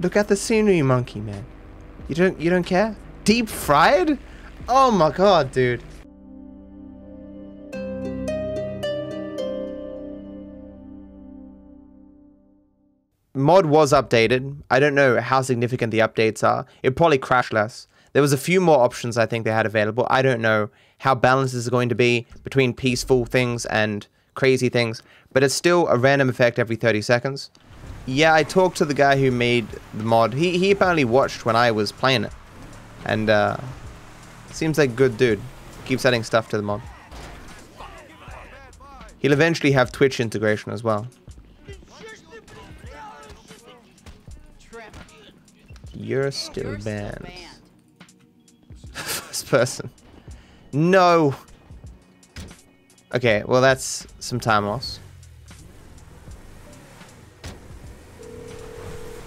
Look at the scenery, monkey man. You don't you don't care? Deep fried? Oh my god, dude. Mod was updated. I don't know how significant the updates are. It probably crashed less. There was a few more options I think they had available. I don't know how balanced is going to be between peaceful things and crazy things, but it's still a random effect every 30 seconds. Yeah, I talked to the guy who made the mod. He, he apparently watched when I was playing it. And, uh, seems like a good dude. Keeps adding stuff to the mod. He'll eventually have Twitch integration as well. You're still banned. First person. No! Okay, well that's some time loss.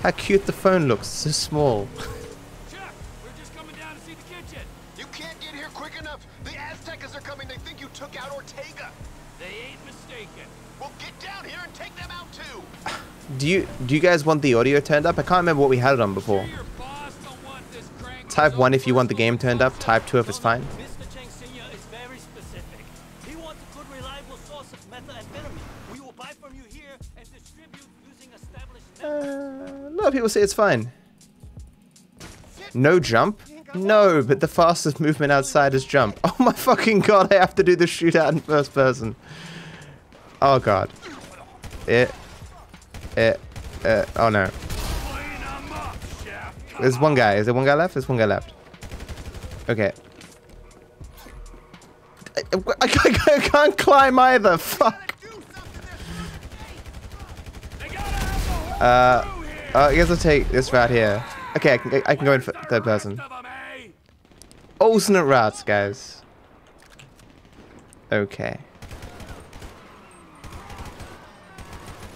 How cute the phone looks, so small. Chuck, we're just coming down to see the kitchen. You can't get here quick enough. The Aztecas are coming. They think you took out Ortega. They ain't mistaken. Well, get down here and take them out too. Do you do you guys want the audio turned up? I can't remember what we had it on before. Your boss don't want this crank Type 1 if you want the game turned up, type 2 if it's fine. Lot of people say it's fine. No jump? No, but the fastest movement outside is jump. Oh my fucking god, I have to do the shootout in first person. Oh god. It. It. Uh, oh no. There's one guy. Is there one guy left? There's one guy left. Okay. I, I, I- I can't climb either. Fuck. Uh. Uh, I guess I'll take this route here. Okay, I can, I can go in for third person. Alternate routes, guys. Okay.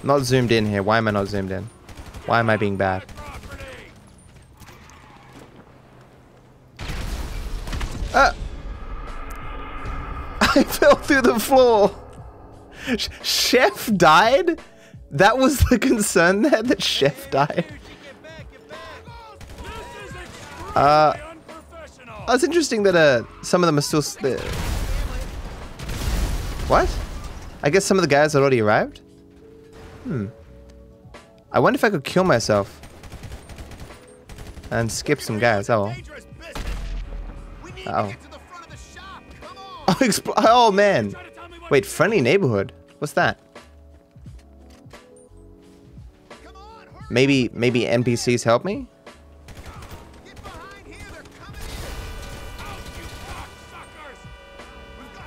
Not zoomed in here. Why am I not zoomed in? Why am I being bad? Ah! I fell through the floor. Chef died? That was the concern there, that Chef died. Uh. Oh, it's interesting that uh, some of them are still. uh, what? I guess some of the guys had already arrived? Hmm. I wonder if I could kill myself. And skip some guys. Oh. on. Oh, expl- oh man. Wait, friendly neighborhood. What's that? Maybe maybe NPCs help me?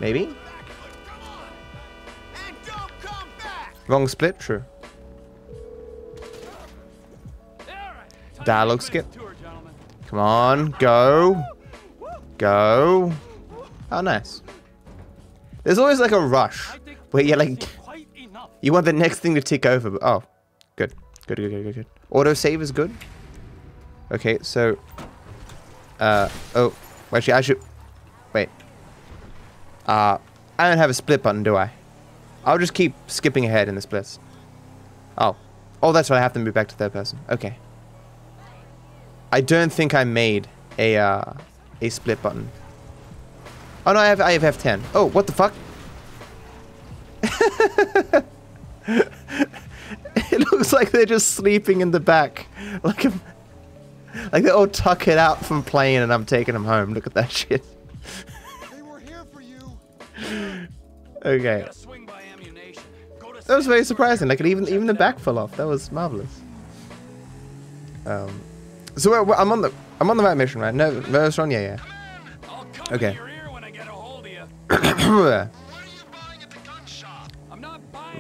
Maybe? Wrong split? True. Dialogue skip. Come on, go. Go. Oh, nice. There's always like a rush where you're like, you want the next thing to tick over. But, oh, good. Good, good, good, good, good. Auto save is good. Okay, so. Uh, oh. Actually, I should. Wait. Uh, I don't have a split button, do I? I'll just keep skipping ahead in the splits. Oh. Oh, that's right. I have to move back to third person. Okay. I don't think I made a uh, a split button. Oh no, I have I have F10. Oh, what the fuck? it looks like they're just sleeping in the back, like a, like they all tuck it out from playing, and I'm taking them home. Look at that shit. They were here for you. Okay, Gotta swing by Ammu-Nation. Go to that was very surprising. Like even even the back fell off. That was marvelous. Um, so we're, we're- I'm on the I'm on the right mission, right? No, no, it's wrong. Yeah, yeah. Okay.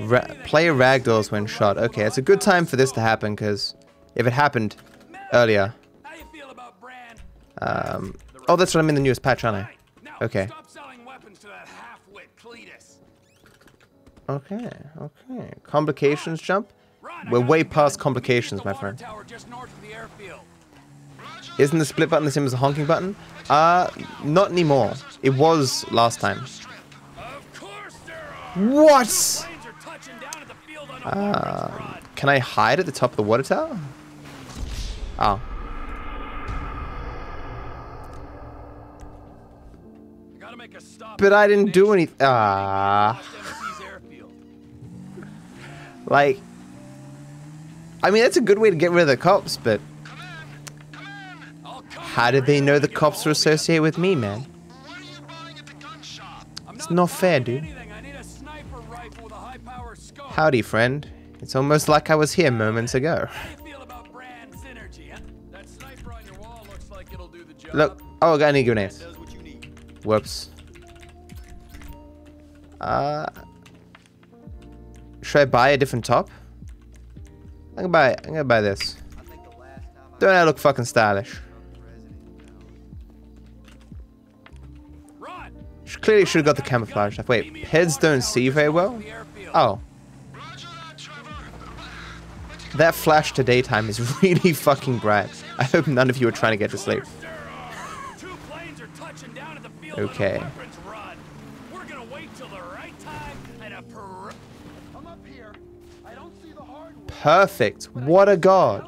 Ra- player ragdolls when shot. Okay, it's a good time for this to happen because if it happened earlier, um, oh, that's what I'm in the newest patch, aren't I? Okay. Okay, okay. Complications jump. We're way past complications, my friend. Isn't the split button the same as the honking button? Uh, not anymore. It was last time. What? Planes are touching down at the field on a Um, can I hide at the top of the water tower? Oh. But I didn't do anything. Ah. Like. I mean, that's a good way to get rid of the cops, but how did they know the cops were associated with me, man? It's not fair, dude. Anything. I need a sniper rifle with a high-power scope. Howdy, friend. It's almost like I was here moments ago. How do you feel about brand synergy, huh? That sniper on your wall looks like it'll do the job. Look. Oh, I got any grenades. Whoops. Uh. Should I buy a different top? I'm gonna buy. I'm gonna buy this. Don't I look fucking stylish? Clearly should have got the camouflage stuff. Wait, heads don't see very well. Oh, Roger that, Trevor. That flash to daytime is really fucking bright. I hope none of you are trying to get to sleep. Okay. Perfect. What a god.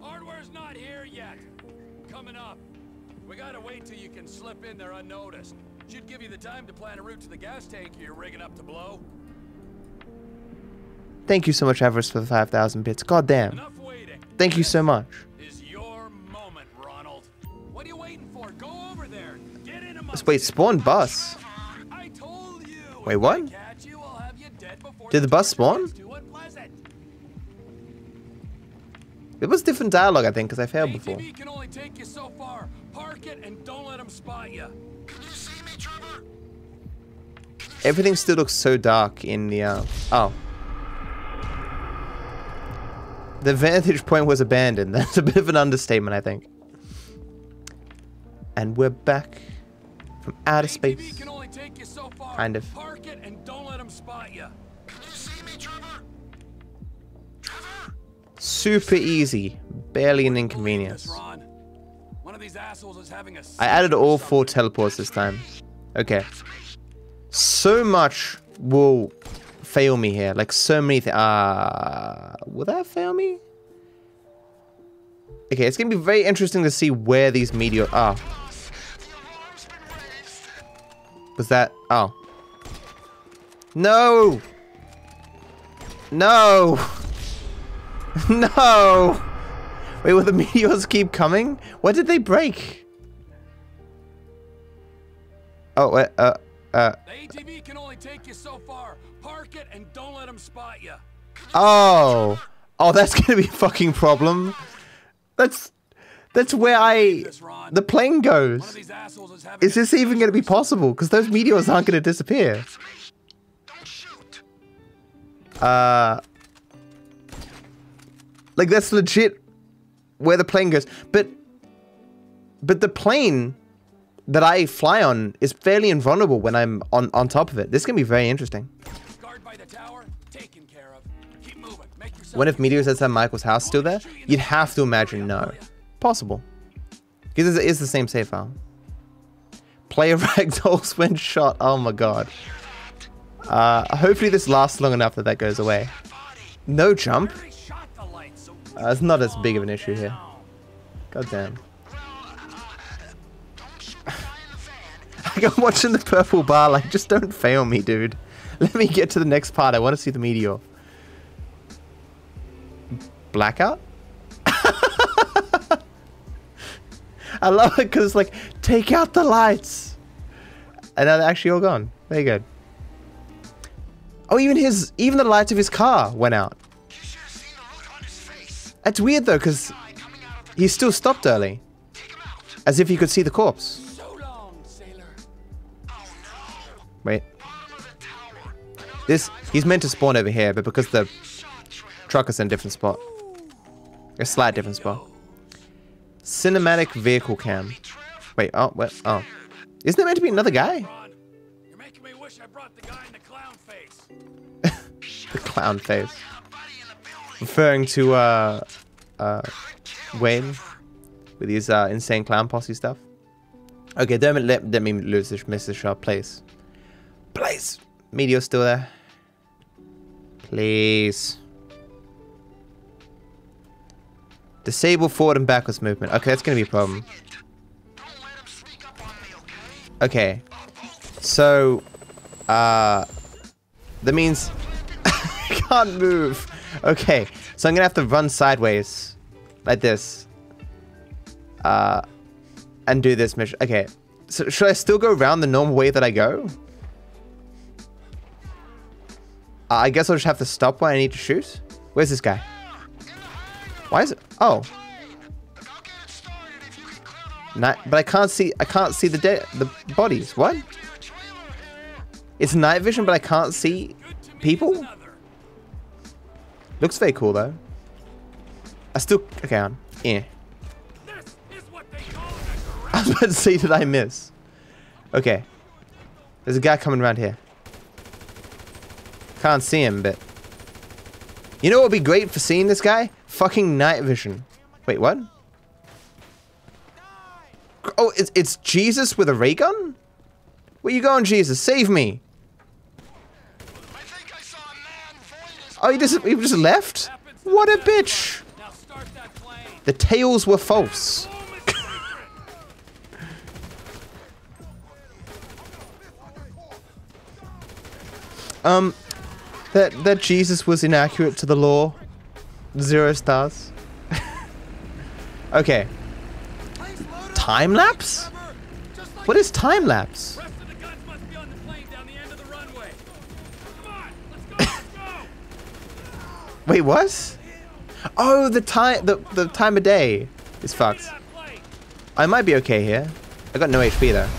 Hardware's not here yet. Coming up. We gotta wait till you can slip in there unnoticed. Should give you the time to plan a route to the gas tank you're rigging up to blow. Thank you so much, Everest, for the 5,000 bits. God damn. Thank you so much. Is your moment, Ronald. What are you waiting for? Go over there. Get in amongst Wait, spawn bus. I told you. Wait, what? You, you Did the bus spawn? It's too unpleasant. It was different dialogue, I think, because I failed before. Can only take you so far. Park it and don't let them spot you. Can you see me, Trevor? Everything still looks so dark in the, uh... Oh. The vantage point was abandoned. That's a bit of an understatement, I think. And we're back from outer ATV space. can only take you so far. Kind of. Park it and don't let them spot you. Can you see me, Trevor? Trevor? Super easy. Barely an inconvenience. Ron. One of these assholes is having a I added all four teleports this time. Okay. So much will fail me here. Like so many things. Ah, will that fail me? Okay, it's gonna be very interesting to see where these meteor. The alarm's been raised. was that? Oh. No. No. no. Wait, will the meteors keep coming? What did they break? Oh, wait, uh, uh. The ATV can only take you so far. It and don't let them spot you. Oh. Oh, that's gonna be a fucking problem. That's that's where I the plane goes. is having. Is a this even gonna be possible? Because those meteors aren't gonna disappear. Uh Like that's legit where the plane goes. But but the plane that I fly on is fairly invulnerable when I'm on, on top of it. This is gonna be very interesting. When if meteors outside Michael's house still there? You'd have to imagine no. Possible. Because it is the same save file. Player ragdolls when shot. Oh my god. Uh, hopefully this lasts long enough that that goes away. No jump. Uh, it's not as big of an issue here. God damn. I'm watching the purple bar, like just don't fail me, dude. Let me get to the next part. I want to see the meteor. Blackout? I love it because like, take out the lights. And now they're actually all gone. Very good. Oh, even his, even the lights of his car went out. That's weird though, because he still stopped early, as if he could see the corpse. Wait, this he's meant to spawn over here, but because the truck is in a different spot, a slight difference, spot. Cinematic vehicle cam. Wait, oh, what? Oh, isn't there meant to be another guy? The clown face. Referring to uh, uh, Wayne with his uh, insane clown posse stuff. Okay, don't let, let me lose this, miss this shot, please. Please. Meteor's still there. Please. Disable forward and backwards movement. Okay, that's gonna be a problem. Okay? So, uh, that means I can't move. Okay, so I'm gonna have to run sideways, like this, uh, and do this mission. Okay, so should I still go around the normal way that I go? Uh, I guess I'll just have to stop when I need to shoot. Where's this guy? Why is it? Oh, night. But I can't see. I can't see the de- the bodies. What? It's night vision, but I can't see people. Looks very cool though. I still okay. On. Yeah. I was about to say, did I miss? Okay. There's a guy coming around here. Can't see him, but you know what would be great for seeing this guy? Fucking night vision. Wait, what? Oh, it's it's Jesus with a ray gun. Where you going, Jesus? Save me! Oh, he just he just left. What a bitch! The tales were false. Um, that that Jesus was inaccurate to the law. Zero stars. okay. Time lapse? What is time lapse? Rest of the guns must be on the plane down the end of the runway. Come on, let's go, let's go. Wait, what? Oh, the time the the time of day is fucked. I might be okay here. I got no HP though. Let's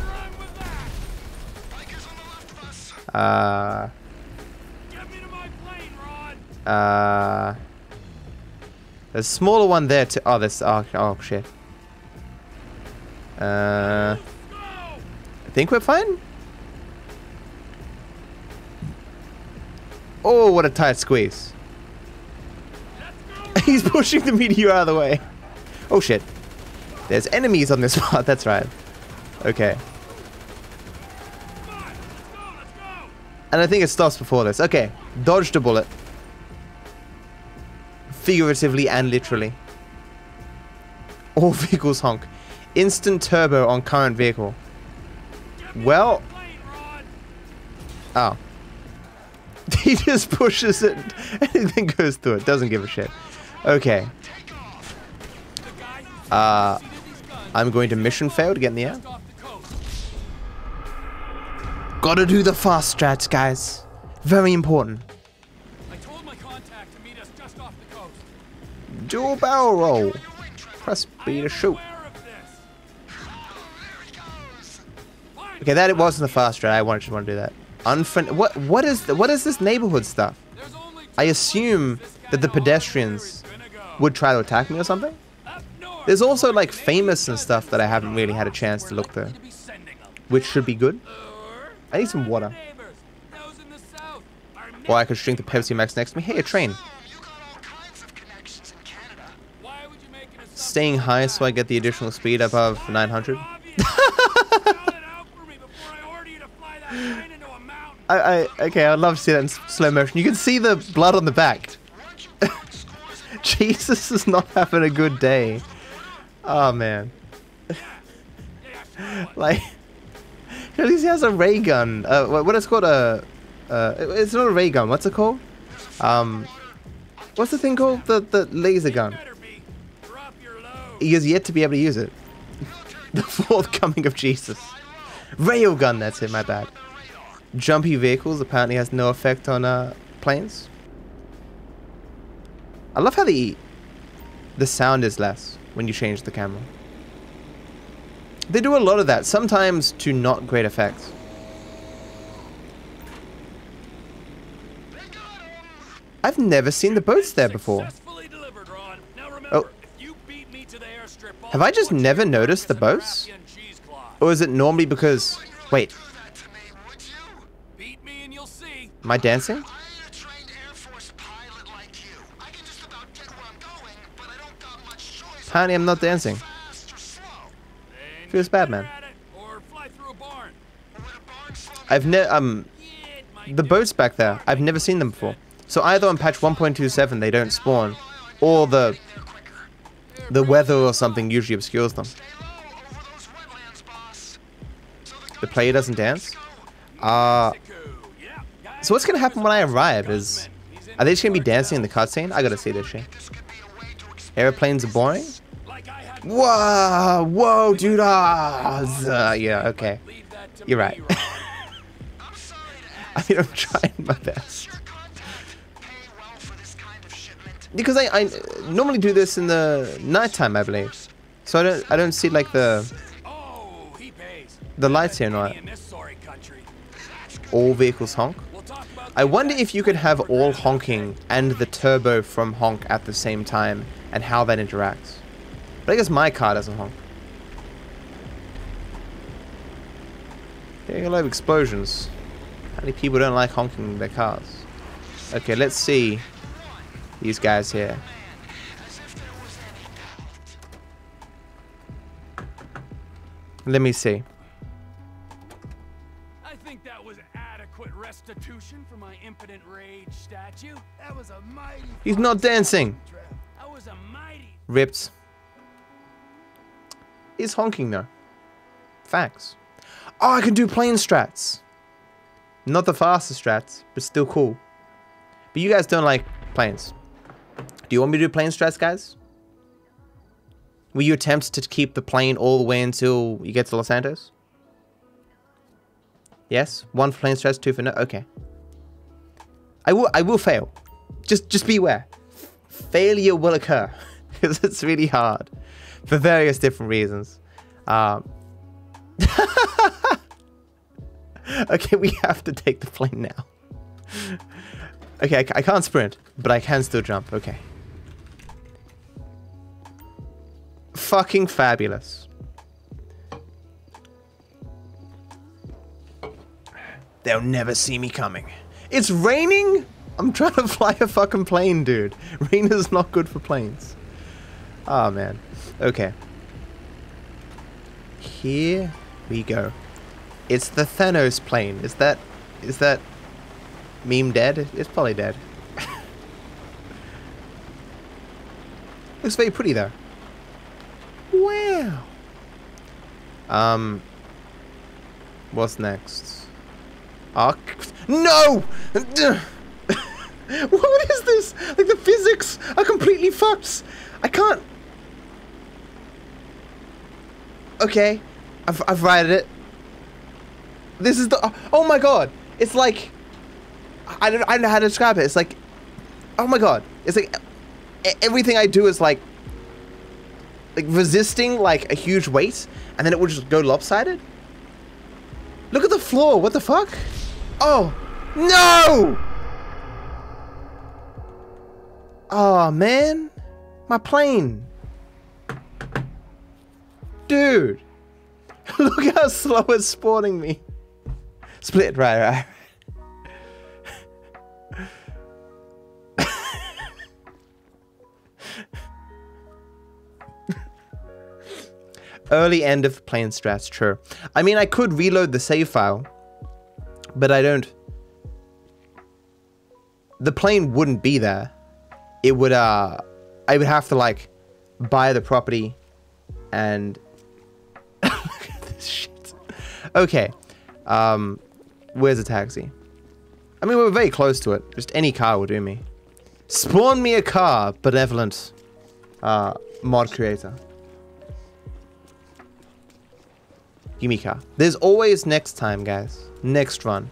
run with that. bikers on the left of us. Uh, Get me to my plane, Ron. uh. A smaller one there too. Oh, there's oh, oh shit. Uh, I think we're fine. Oh, what a tight squeeze. He's pushing the meteor out of the way. Oh shit. There's enemies on this part, that's right. Okay. And I think it stops before this. Okay. Dodged a bullet. Figuratively and literally. All vehicles honk. Instant turbo on current vehicle. Well-. Oh. He just pushes it. Anything goes through it. Doesn't give a shit. Okay. Uh, I'm going to mission fail to get in the air. Gotta do the fast strats, guys. Very important. Dual barrel roll. Press B to shoot. Okay, that it wasn't the fast strat. I wanted, just want to do that. Unfriend. What? What is? The, what is this neighborhood stuff? I assume that the pedestrians would try to attack me or something. There's also like famous and stuff that I haven't really had a chance to look through, to which should be good. I need some water. Or I could drink the Pepsi Max next to me. Hey, a train. You got all kinds of connections in Canada. Why would you make an assumption Staying high so I get the additional speed above 900. Obvious. Spell it out for me before I. I, okay, I'd love to see that in slow motion. You can see the blood on the back. Jesus is not having a good day. Oh man. Like, at least he has a ray gun. Uh, what, what is it called? A, uh, it's not a ray gun. What's it called? Um, what's the thing called? The the laser gun. He has yet to be able to use it. the fourth coming of Jesus. Railgun. That's it. My bad. Jumpy vehicles apparently has no effect on uh, planes. I love how the the sound is less when you change the camera. They do a lot of that, sometimes to not great effect. I've never seen the boats there before. Have I just never noticed the boats? Or is it normally because... Wait, am I dancing? Apparently I'm not dancing. Feels bad, man. I've never... Um, the boats back there, I've never seen them before. So either on patch 1.27 they don't spawn, or the the weather or something usually obscures them. The player doesn't dance. Uh, so what's gonna happen when I arrive is, are they just gonna be dancing in the cutscene? I gotta see this shit. to Airplanes are boring. Whoa, whoa, dude. Ah, z- yeah, okay. to You're right. To I mean, I'm trying my best. Because I, I normally do this in the nighttime, I believe. So I don't, I don't see like the the lights here and all vehicles honk. I wonder if you could have all honking and the turbo from honk at the same time and how that interacts. But I guess my car doesn't honk. Getting a lot of explosions. How many people don't like honking their cars? Okay, let's see these guys here. As if there was any doubt. Let me see. I think that was adequate restitution for my impotent rage statue. That was a mighty. He's not dancing. That was a mighty. Ripped. Is honking though. Facts. Oh, I can do plane strats. Not the fastest strats, but still cool. But you guys don't like planes. Do you want me to do plane strats, guys? Will you attempt to keep the plane all the way until you get to Los Santos? Yes? One for plane strats, two for no. Okay. I will I will fail. Just just beware failure will occur because it's really hard for various different reasons. Um, okay, we have to take the plane now. Okay, I, I can't sprint, but I can still jump. Okay. Fucking fabulous. They'll never see me coming. It's raining? I'm trying to fly a fucking plane, dude. Rain is not good for planes. Oh, man. Okay. Here we go. It's the Thanos plane. Is that... Is that... Meme dead? It's probably dead. Looks very pretty, though. Wow. Um... What's next? Arc... No! what is this? Like the physics are completely fucked. I can't. Okay, I've I've righted it. This is the. Oh my god! It's like. I don't I don't know how to describe it. It's like. Oh my god! It's like everything I do is like. Like resisting like a huge weight, and then it will just go lopsided. Look at the floor. What the fuck? Oh no! Oh man, my plane. Dude, look how slow it's spawning me. Split, right, right. Early end of plane strats, true. I mean, I could reload the save file, but I don't. The plane wouldn't be there. It would, uh, I would have to, like, buy the property and. Look at this shit. Okay. Um, where's the taxi? I mean, we're very close to it. Just any car will do me. Spawn me a car, benevolent uh, mod creator. Car. There's always next time, guys. Next run.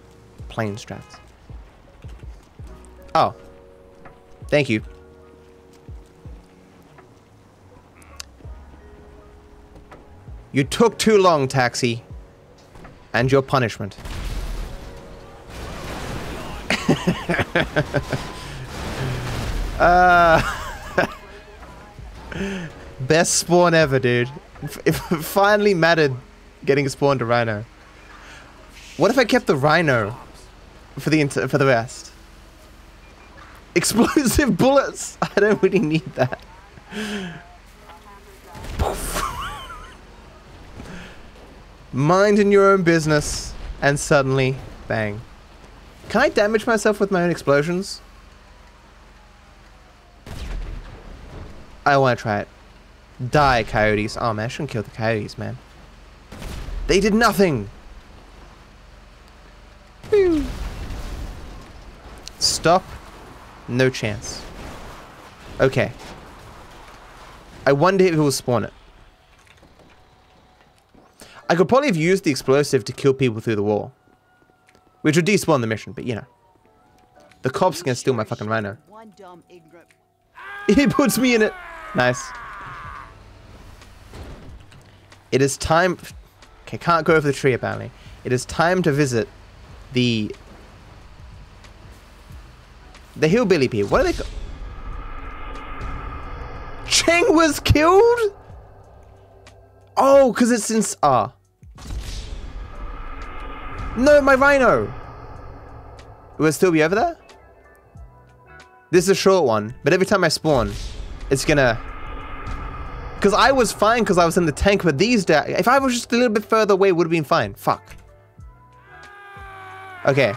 Plane strats. Oh. Thank you. You took too long, taxi. And your punishment. uh, best spawn ever, dude. It finally mattered getting a rhino. What if I kept the rhino for the for the rest? Explosive bullets. I don't really need that. Minding your own business, and suddenly, bang. Can I damage myself with my own explosions? I want to try it. Die, coyotes. Oh, man, I shouldn't kill the coyotes, man. They did nothing! Stop. No chance. Okay. I wonder if it will spawn it. I could probably have used the explosive to kill people through the wall. Which would despawn the mission, but you know. The cops can steal my fucking rhino. He puts me in it. Nice. It is time... Okay, can't go over the tree apparently. It is time to visit the... The hillbilly people. What are they... Cheng was killed? Oh, because it's in... s- Ah. No, my rhino. Will still be over there? This is a short one, but every time I spawn, it's gonna... Because I was fine because I was in the tank, but these... Da if I was just a little bit further away, would have been fine. Fuck. Okay.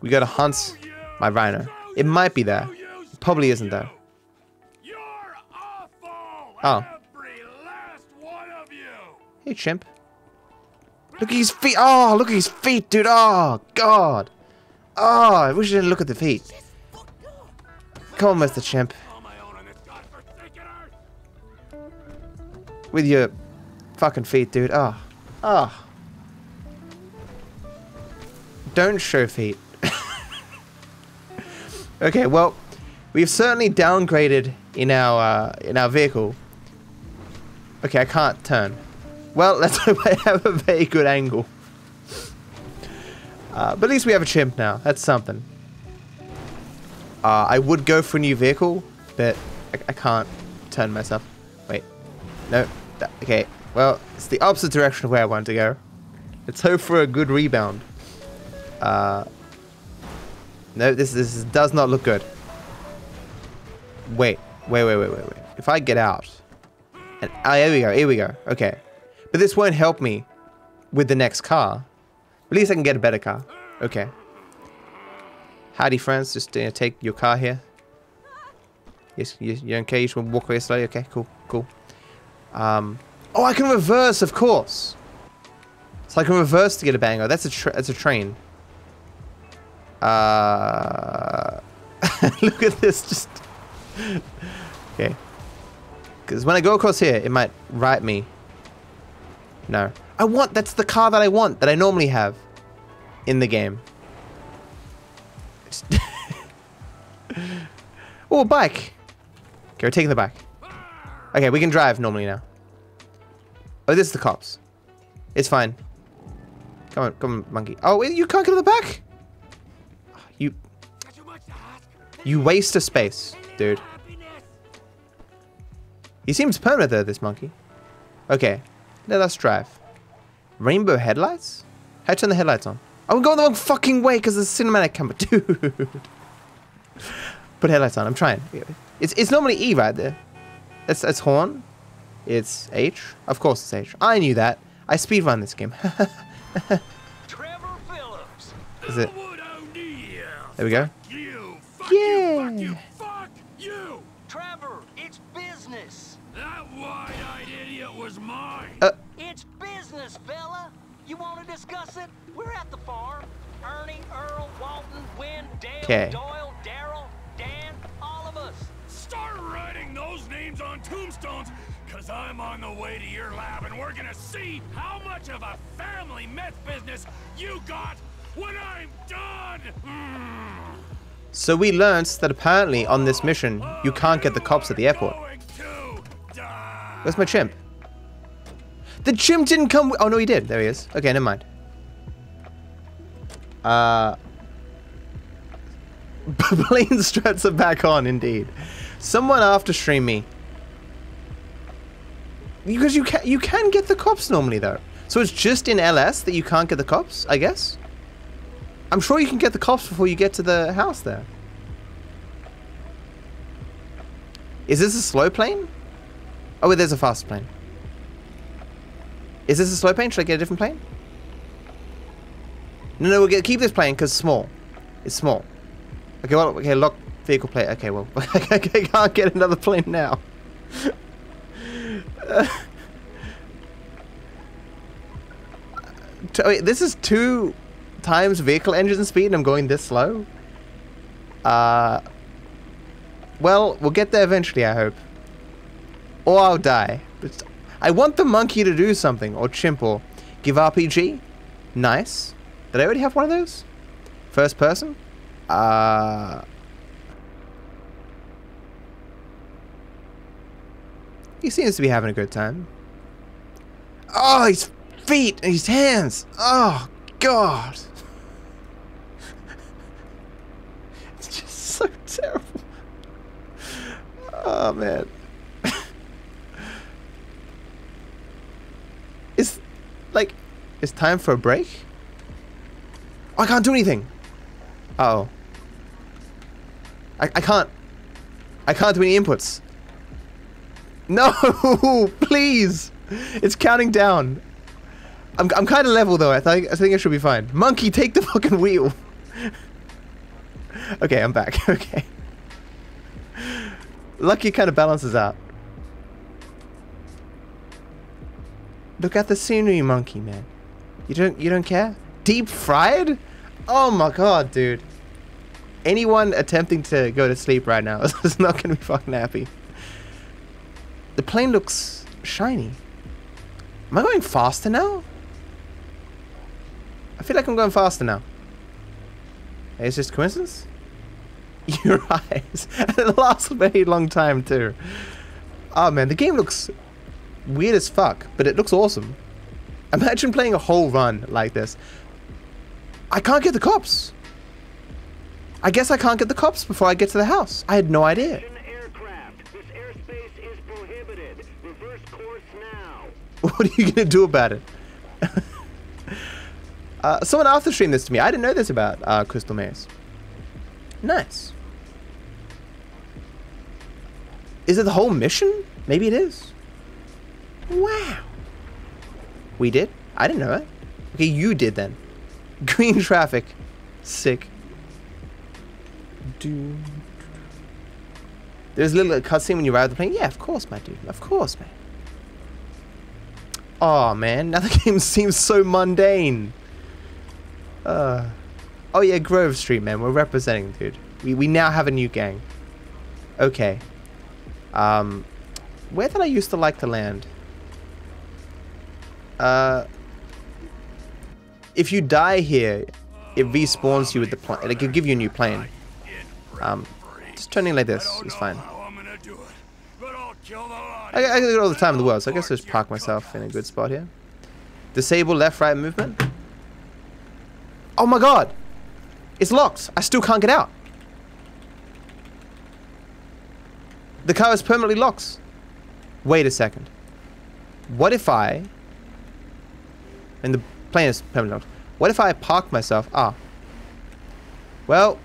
We gotta hunt my rhino. It might be there. It probably isn't though. Oh. Every last one of you! Hey, chimp. Look at his feet. Oh, look at his feet, dude. Oh, God. Oh, I wish I didn't look at the feet. Come on, Mr. Chimp. With your fucking feet, dude. Oh. Oh. Don't show feet. okay, well, we've certainly downgraded in our uh, in our vehicle. Okay, I can't turn. Well, let's hope I have a very good angle. Uh, but at least we have a chimp now. That's something. Uh, I would go for a new vehicle, but I, I can't turn myself. Wait. No. That, okay. Well, it's the opposite direction of where I want to go. Let's hope for a good rebound. Uh, no, this, this is- does not look good. Wait. Wait, wait, wait, wait, wait. If I get out... And, ah, here we go, here we go. Okay. But this won't help me with the next car. At least I can get a better car. Okay. Howdy, friends. Just uh, take your car here. Yes, you, you're okay? You just want to walk away slowly? Okay, cool, cool. Um, oh, I can reverse, of course. So I can reverse to get a banger. That's a that's a train. Uh, look at this. Just okay. Because when I go across here, it might right me. No, I want. That's the car that I want. That I normally have in the game. oh, bike. Okay, we're taking the bike. Okay, we can drive normally now. Oh, this is the cops. It's fine. Come on, come on, monkey. Oh, you can't get in the back. You, you waste a space, dude. He seems permanent though, this monkey. Okay, let us drive. Rainbow headlights? How turn the headlights on? We're going the wrong fucking way because it's cinematic camera, dude. Put headlights on. I'm trying. It's it's normally E right there. That's that's horn. It's H. Of course it's H. I knew that. I speedrun this game. Trevor Phillips. Is it? There we go. You! Fuck Yeah. you! Fuck you! Fuck! Trevor, it's business. That wide-eyed idiot was mine! Uh, It's business, fella. You want to discuss it? We're at the farm. Ernie, Earl, Walton, Wynn, Dale, 'Kay. Doyle, those names on tombstones, cause I'm on the way to your lab and we're gonna see how much of a family meth business you got when I'm done! Mm. so we learned that apparently on this mission you can't get the cops at the airport. Going to die. Where's my chimp? The chimp didn't come. Oh no, he did. There he is. Okay, never mind. Uh, plane strats are back on, indeed. Someone after stream me. Because you can you can get the cops normally though. So it's just in LS that you can't get the cops, I guess. I'm sure you can get the cops before you get to the house there. Is this a slow plane? Oh, wait, there's a fast plane. Is this a slow plane? Should I get a different plane? No, no, we'll get, keep this plane because it's small. It's small. Okay, well, okay, lock vehicle plate. Okay, well, I can't get another plane now. T- wait, this is two times vehicle engine speed and I'm going this slow? Uh, well, we'll get there eventually, I hope. Or I'll die. I want the monkey to do something, or chimp, or give RPG. Nice. Did I already have one of those? First person? Uh... He seems to be having a good time. Oh, his feet and his hands. Oh, God. it's just so terrible. Oh, man. it's like, it's time for a break? Oh, I can't do anything. Uh oh. I, I can't. I can't do any inputs. No, please. It's counting down. I'm, I'm kind of level though. I think I think I should be fine. Monkey, take the fucking wheel. okay, I'm back. okay. Lucky kind of balances out. Look at the scenery, monkey man. You don't you don't care? Deep fried? Oh my god, dude. Anyone attempting to go to sleep right now is not gonna be fucking happy. The plane looks shiny. Am I going faster now? I feel like I'm going faster now. Hey, it's just coincidence? Your eyes. it lasts a very long time too. Oh man, the game looks weird as fuck, but it looks awesome. Imagine playing a whole run like this. I can't get the cops. I guess I can't get the cops before I get to the house. I had no idea. aircraft. This airspace is prohibited. Reverse course now. What are you gonna do about it? uh, someone after streamed this to me. I didn't know this about uh, Crystal Maze. Nice. Is it the whole mission? Maybe it is. Wow. We did? I didn't know it. Okay, you did then. Green traffic. Sick. Do. There's a little cutscene when you ride the plane. Yeah, of course, my dude. Of course, man. Oh man, now the game seems so mundane. Uh, oh yeah, Grove Street, man. We're representing, dude. We we now have a new gang. Okay. Um, where did I used to like to land? Uh, if you die here, it respawns you with the plane. It can give you a new plane. Um, just turning like this is fine. How I'm gonna do it, but I'll kill the lot. I, I get all the time in the world, so I guess I'll just park myself in a good spot here. Disable left-right movement. Oh my god! It's locked. I still can't get out. The car is permanently locked. Wait a second. What if I... And the plane is permanently locked. What if I park myself... Ah. Well...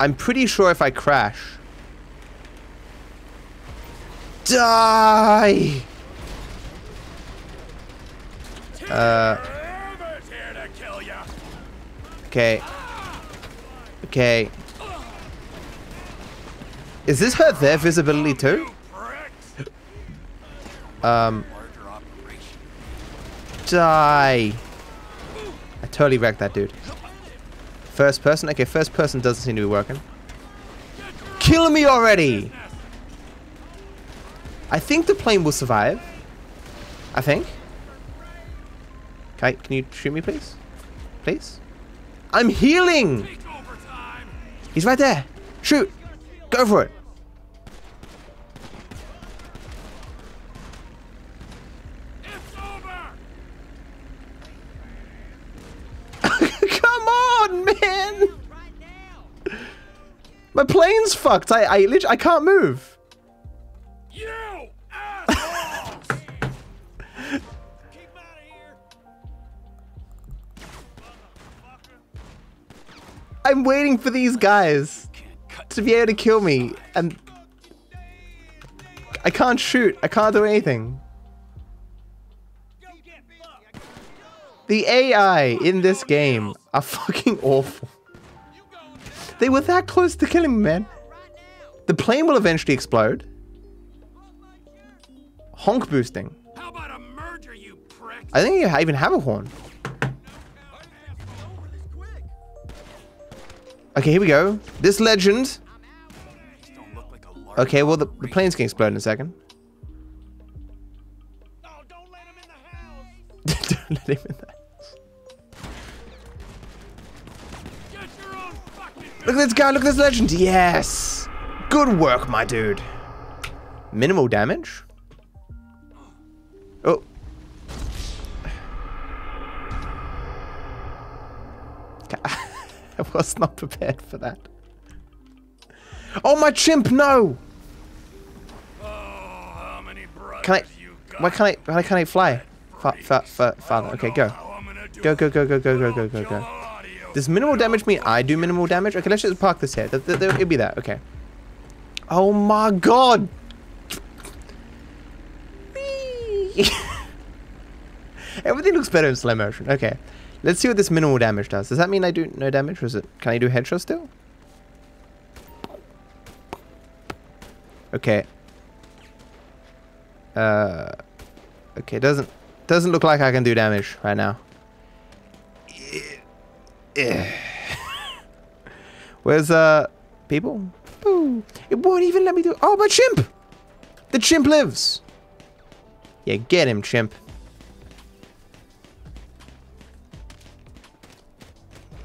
I'm pretty sure if I crash... Die! Uh, okay. Okay. Is this her their visibility too? Um, die. I totally wrecked that dude. First person? Okay, first person doesn't seem to be working. Kill me already! I think the plane will survive. I think. Okay, can you shoot me, please? Please? I'm healing! He's right there. Shoot. Go for it. Come on, man. My plane's fucked. I I I can't move. I'm waiting for these guys to be able to kill me and I can't shoot. I can't do anything. Go get fucked. The AI in this game are fucking awful. They were that close to killing me, man. The plane will eventually explode. honk boosting. How about a merger, you prick? I think you even have a horn. Okay, here we go. This legend. Okay, well, the, the plane's gonna explode in a second. Don't let him in the house. Look at this guy, look at this legend. Yes. Good work, my dude. Minimal damage. I was not prepared for that. Oh, my chimp, no! Oh, Can I... Why can't I... Why can't I fly? Fa fa fa father. Okay, go. Go, go, go, go, go, go, go, go, go. Does minimal damage mean I do minimal damage? Okay, let's just park this here. Th- th- It'll be that. Okay. Oh my god! Everything looks better in slow motion. Okay. Let's see what this minimal damage does. Does that mean I do no damage? Or is it... Can I do headshot still? Okay. Uh... Okay, doesn't... Doesn't look like I can do damage right now. Where's uh people? Boo. It won't even let me do Oh my chimp! The chimp lives! Yeah, get him, chimp.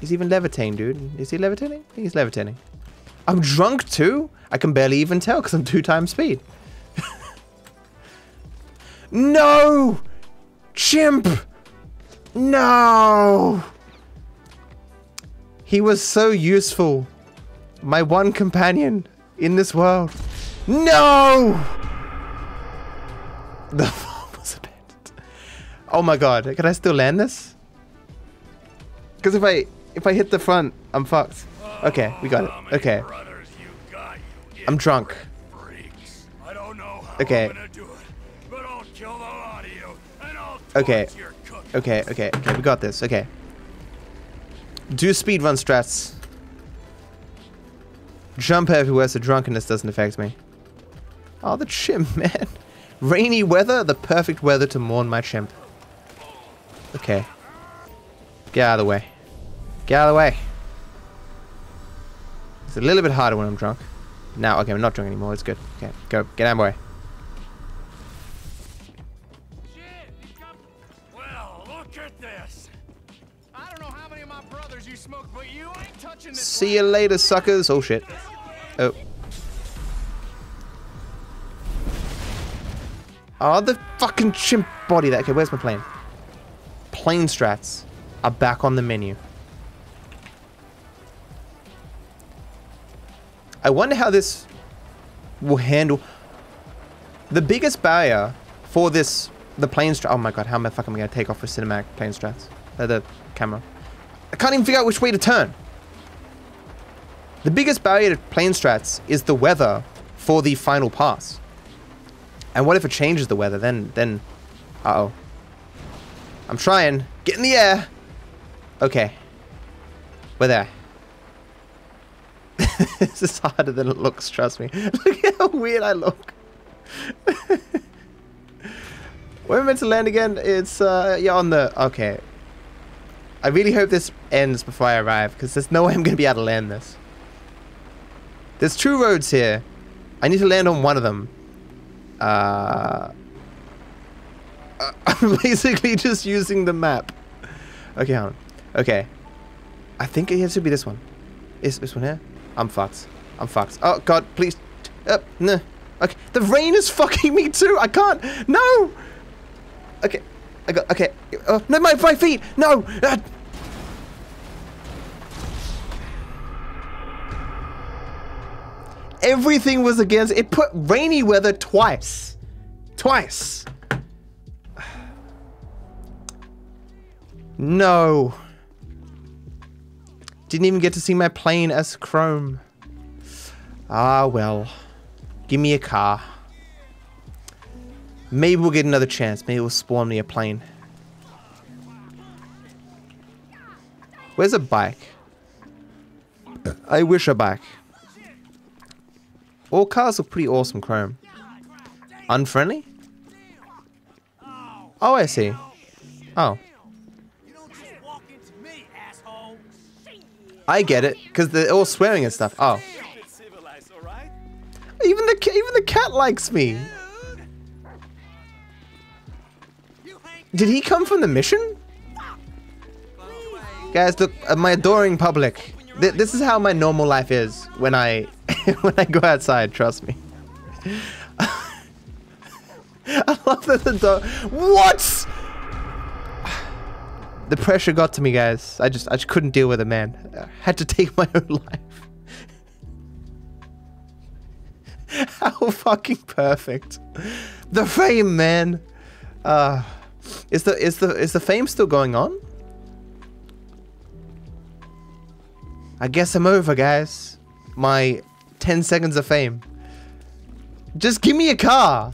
He's even levitating, dude. Is he levitating? He's levitating. I'm drunk too? I can barely even tell because I'm two times speed. no! Chimp! No! He was so useful. My one companion in this world. No! The farm was abandoned. Oh my god, can I still land this? Because if I if I hit the front, I'm fucked. Okay, we got it. Okay, brothers you got, you I'm drunk. freaks. I don't know how Okay. I'm gonna do it, but I'll kill the lot of you, and I'll Okay. torch your cook. Okay, okay, okay, we got this. Okay. Do speedrun strats. Jump everywhere so drunkenness doesn't affect me. Oh, the chimp, man. Rainy weather, the perfect weather to mourn my chimp. Okay. Get out of the way. Get out of the way. It's a little bit harder when I'm drunk. Now, okay, I'm not drunk anymore. It's good. Okay, go. Get out of my way. Well, look at this. I don't know how many of my brothers you smoke, but you ain't touching this. See you later, suckers. Oh, shit. Oh. Oh, the fucking chimp body that. Okay, where's my plane? Plane strats are back on the menu. I wonder how this will handle the biggest barrier for this the plane strat. Oh my god, how am I fucking gonna take off with cinematic plane strats? Uh, the camera. I can't even figure out which way to turn. The biggest barrier to plane strats is the weather for the final pass. And what if it changes the weather? Then, then, uh oh. I'm trying. Get in the air. Okay. We're there. this is harder than it looks, trust me. Look at how weird I look. Where am I meant to land again? It's, uh, yeah, on the, okay. I really hope this ends before I arrive, because there's no way I'm going to be able to land this. There's two roads here. I need to land on one of them. Uh, I'm basically just using the map. Okay, hold on. Okay. I think it has to be this one. Is this one here? I'm fucked. I'm fucked. Oh, God, please. Uh, no. Okay. The rain is fucking me too. I can't. No. Okay. I got. Okay. Oh, no, my, my feet. No. Ah. Everything was against. It put rainy weather twice. Twice. No. Didn't even get to see my plane as chrome. Ah, well. Give me a car. Maybe we'll get another chance. Maybe we'll spawn me a plane. Where's a bike? I wish a bike. All cars look pretty awesome chrome. Unfriendly? Oh, I see. Oh, I get it, because they're all swearing and stuff. Oh, even the even the cat likes me. Did he come from the mission? Guys, look, uh, my adoring public. Th- this is how my normal life is when I when I go outside. Trust me. I love that the dog. What? The pressure got to me, guys. I just I just couldn't deal with it, man. I had to take my own life. How fucking perfect. The fame, man. Uh is the is the is the fame still going on? I guess I'm over, guys. My 10 seconds of fame. Just give me a car.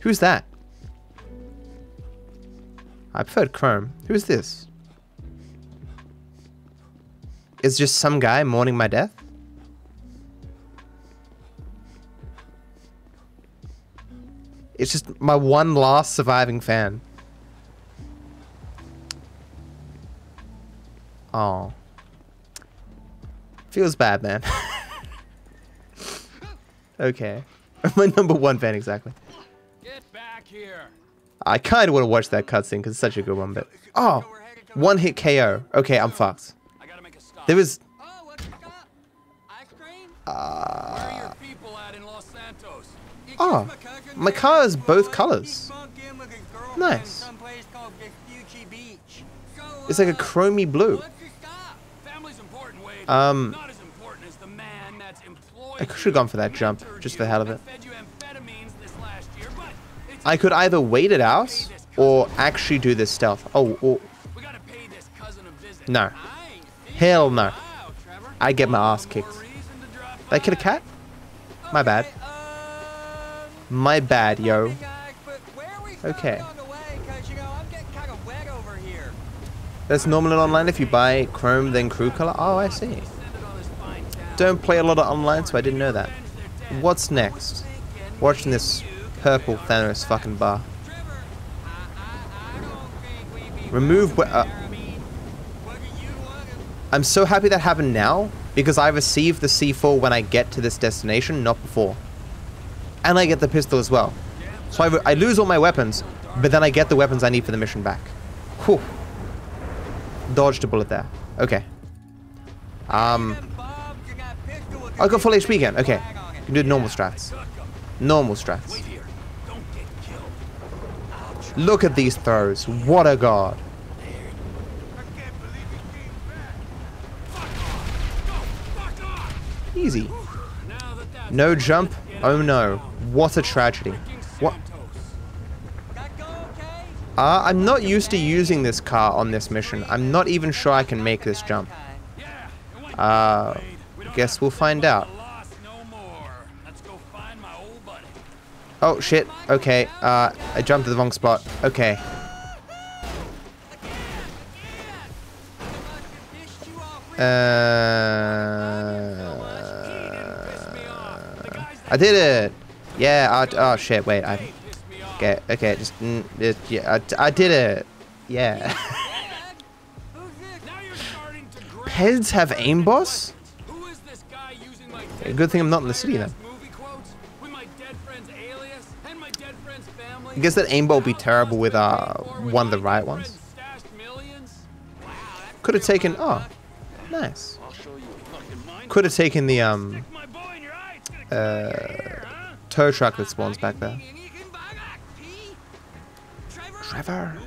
Who's that? I preferred Chrome. Who's this? Is just some guy mourning my death? It's just my one last surviving fan. Oh. Feels bad, man. okay. my number one fan, exactly. Get back here. I kind of want to watch that cutscene because it's such a good one, but... Oh! One hit KO. Okay, I'm fucked. There was... Uh, Oh, my car is both colors. Nice. It's like a chromey blue. Um, I should've gone for that jump, just for the hell of it. I could either wait it out or actually do this stealth. Oh, visit. no. Hell no. I get my ass kicked. I kill a cat? My bad. My bad, yo. Okay. That's normal online if you buy Chrome, then crew color. Oh, I see. Don't play a lot of online, so I didn't know that. What's next? Watching this purple Thanos fucking bar. Remove uh, I'm so happy that happened now because I receive the C4 when I get to this destination, not before. And I get the pistol as well. So I, I lose all my weapons, but then I get the weapons I need for the mission back. Whew. Dodged a bullet there. Okay. Um, I got full HP again. Okay. You can do normal strats. Normal strats. Wait here. Don't get killed. Look at these throws. What a god. Easy. No jump. Oh no. What a tragedy. What? Uh, I'm not used to using this car on this mission. I'm not even sure I can make this jump. Uh, guess we'll find out. Oh shit. Okay. Uh, I jumped to the wrong spot. Okay. Uh, I did it. Yeah. I, oh shit. Wait. I. Okay. Okay. Just. Mm, it, yeah. I, I did it. Yeah. Peds have aimbot. Good thing I'm not in the city then. I guess that aimbot would be terrible with uh one of the right ones. Could have taken. Oh, nice. Could have taken the um uh tow truck that spawns back there. Trevor.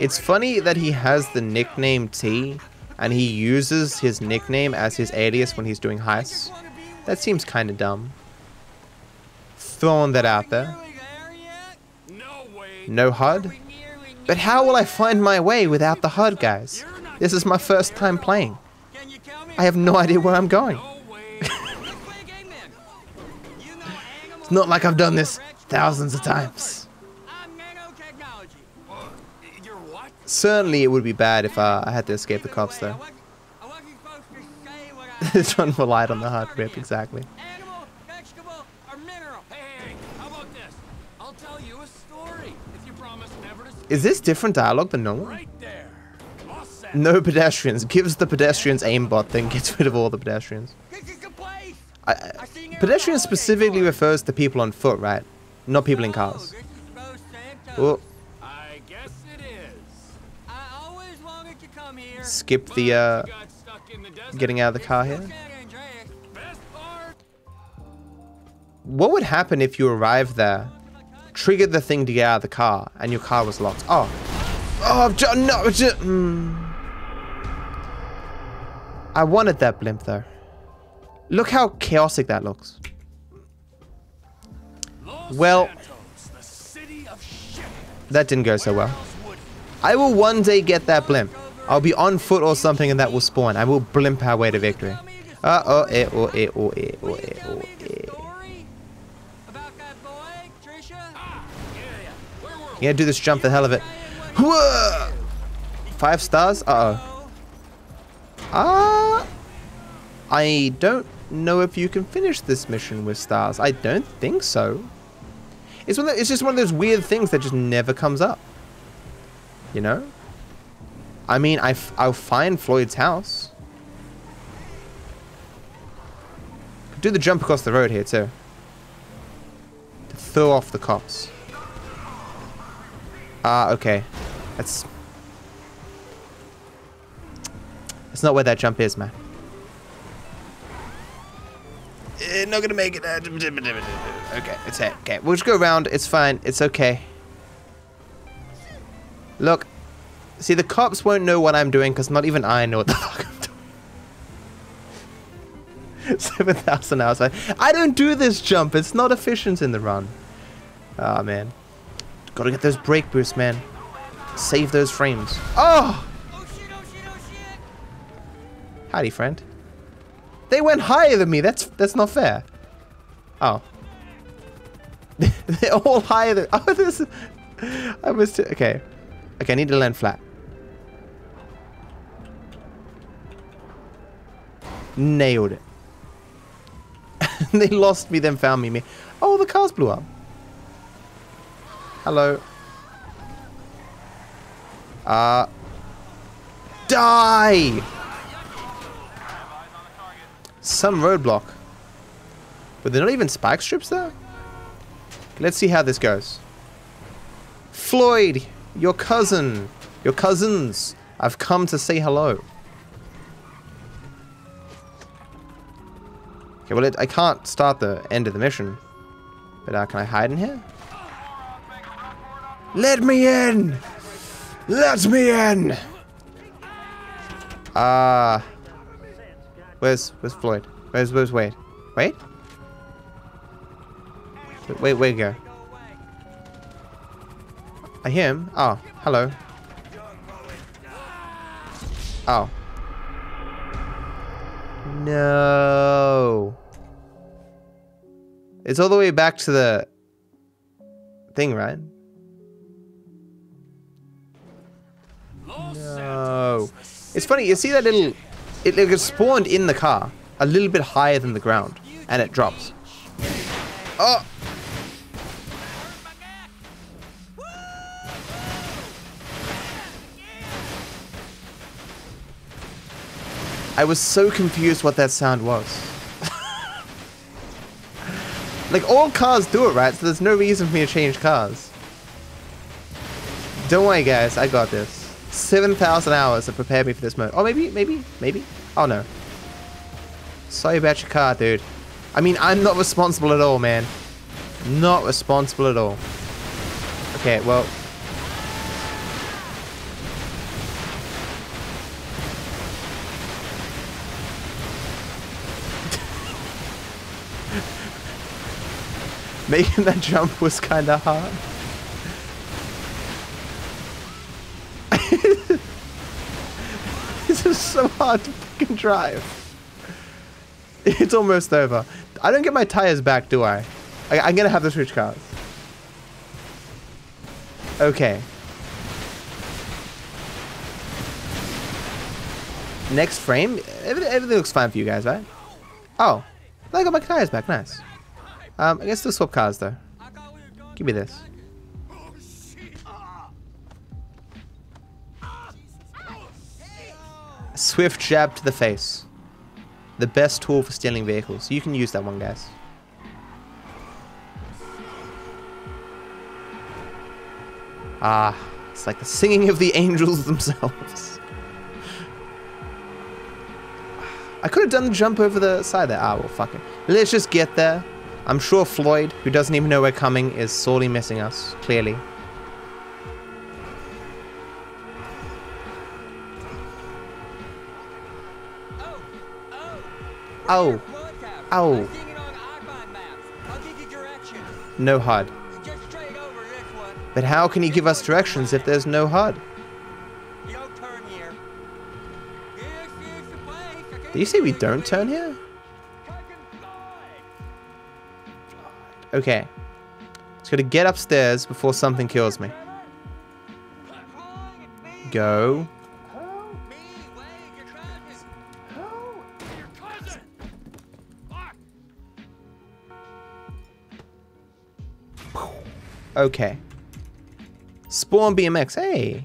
It's funny that he has the nickname T, and he uses his nickname as his alias when he's doing heists. That seems kind of dumb. Throwing that out there. No HUD? But how will I find my way without the HUD, guys? This is my first time playing. I have no idea where I'm going. It's not like I've done this thousands of times. Certainly it would be bad if uh, I had to escape the cops though. wasn't- I wasn't supposed to say what I this one relied on the HUD rip, exactly. Animal, vegetable, or mineral. a story. If you promise never to Is this different dialogue than normal? right there. No pedestrians. Gives the pedestrians aimbot, then gets rid of all the pedestrians. This is the place. I, I, pedestrians specifically refers to people on foot, right? Not people in cars. this is Los Santos. Oh, I guess it is. I always wanted to come here. skip the uh, getting out of the car here. What would happen if you arrived there, triggered the thing to get out of the car, and your car was locked? Oh, oh, no, ju- mm. I wanted that blimp though. Look how chaotic that looks. Well-. That didn't go so well. I will one day get that blimp. I'll be on foot or something and that will spawn. I will blimp our way to victory. Uh oh, eh, oh, eh, oh, eh, oh, eh, oh, the eh. Ah, yeah, do this jump the hell of it. Whoa! Five stars? Uh oh. Ah. I don't know if you can finish this mission with stars. I don't think so. It's one. Of, it's just one of those weird things that just never comes up. You know. I mean, I f- I'll find Floyd's house. Do the jump across the road here too. To throw off the cops. Ah, okay. That's... That's not where that jump is, man. Eh, not gonna make it. uh, Okay, it's it. Okay, we'll just go around. It's fine. It's okay. Look. See, the cops won't know what I'm doing because not even I know what the fuck I'm doing. 7,000 hours. I don't do this jump. It's not efficient in the run. Ah, man. Gotta get those brake boosts, man. Save those frames. Oh! Oh oh oh! Howdy, friend. They went higher than me. That's that's not fair. Oh. They're all higher than... Oh, this... I was... Too, okay. Okay, I need to land flat. Nailed it. they lost me, then found me. me. Oh, the cars blew up. Hello. Uh... Die! Some roadblock. But they're not even spike strips there? Let's see how this goes. Floyd, your cousin, your cousins, I've come to say hello. Okay, well, it, I can't start the end of the mission. But uh, can I hide in here? Let me in! Let me in! Ah. where's where's Floyd? Where's where's Wade? Wait? Wait, wait, where go? I hear him. Oh, hello. Oh. No. It's all the way back to the thing, right? No. It's funny, you see that little... It, it spawned in the car, a little bit higher than the ground, and it drops. Oh! I was so confused what that sound was. like, all cars do it, right? So there's no reason for me to change cars. Don't worry, guys. I got this. 7,000 hours have prepared me for this mode. Oh, maybe, maybe, maybe. Oh, no. Sorry about your car, dude. I mean, I'm not responsible at all, man. Not responsible at all. Okay, well... Making that jump was kind of hard. this is so hard to fucking drive. It's almost over. I don't get my tires back, do I? I I'm gonna have to switch cars. Okay. Next frame. Everything, everything looks fine for you guys, right? Oh, I got my tires back. Nice. Um, I guess they'll swap cars though. Give me this. Swift jab to the face. The best tool for stealing vehicles. You can use that one, guys. Ah, it's like the singing of the angels themselves. I could have done the jump over the side there. Ah, well, fuck it. Let's just get there. I'm sure Floyd, who doesn't even know we're coming, is sorely missing us, clearly. Oh! Oh! oh. oh. No HUD. But how can he give us directions if there's no HUD? Do you say we don't turn here? Okay. Just gotta get upstairs before something kills me. Go. Okay. Spawn BMX. Hey.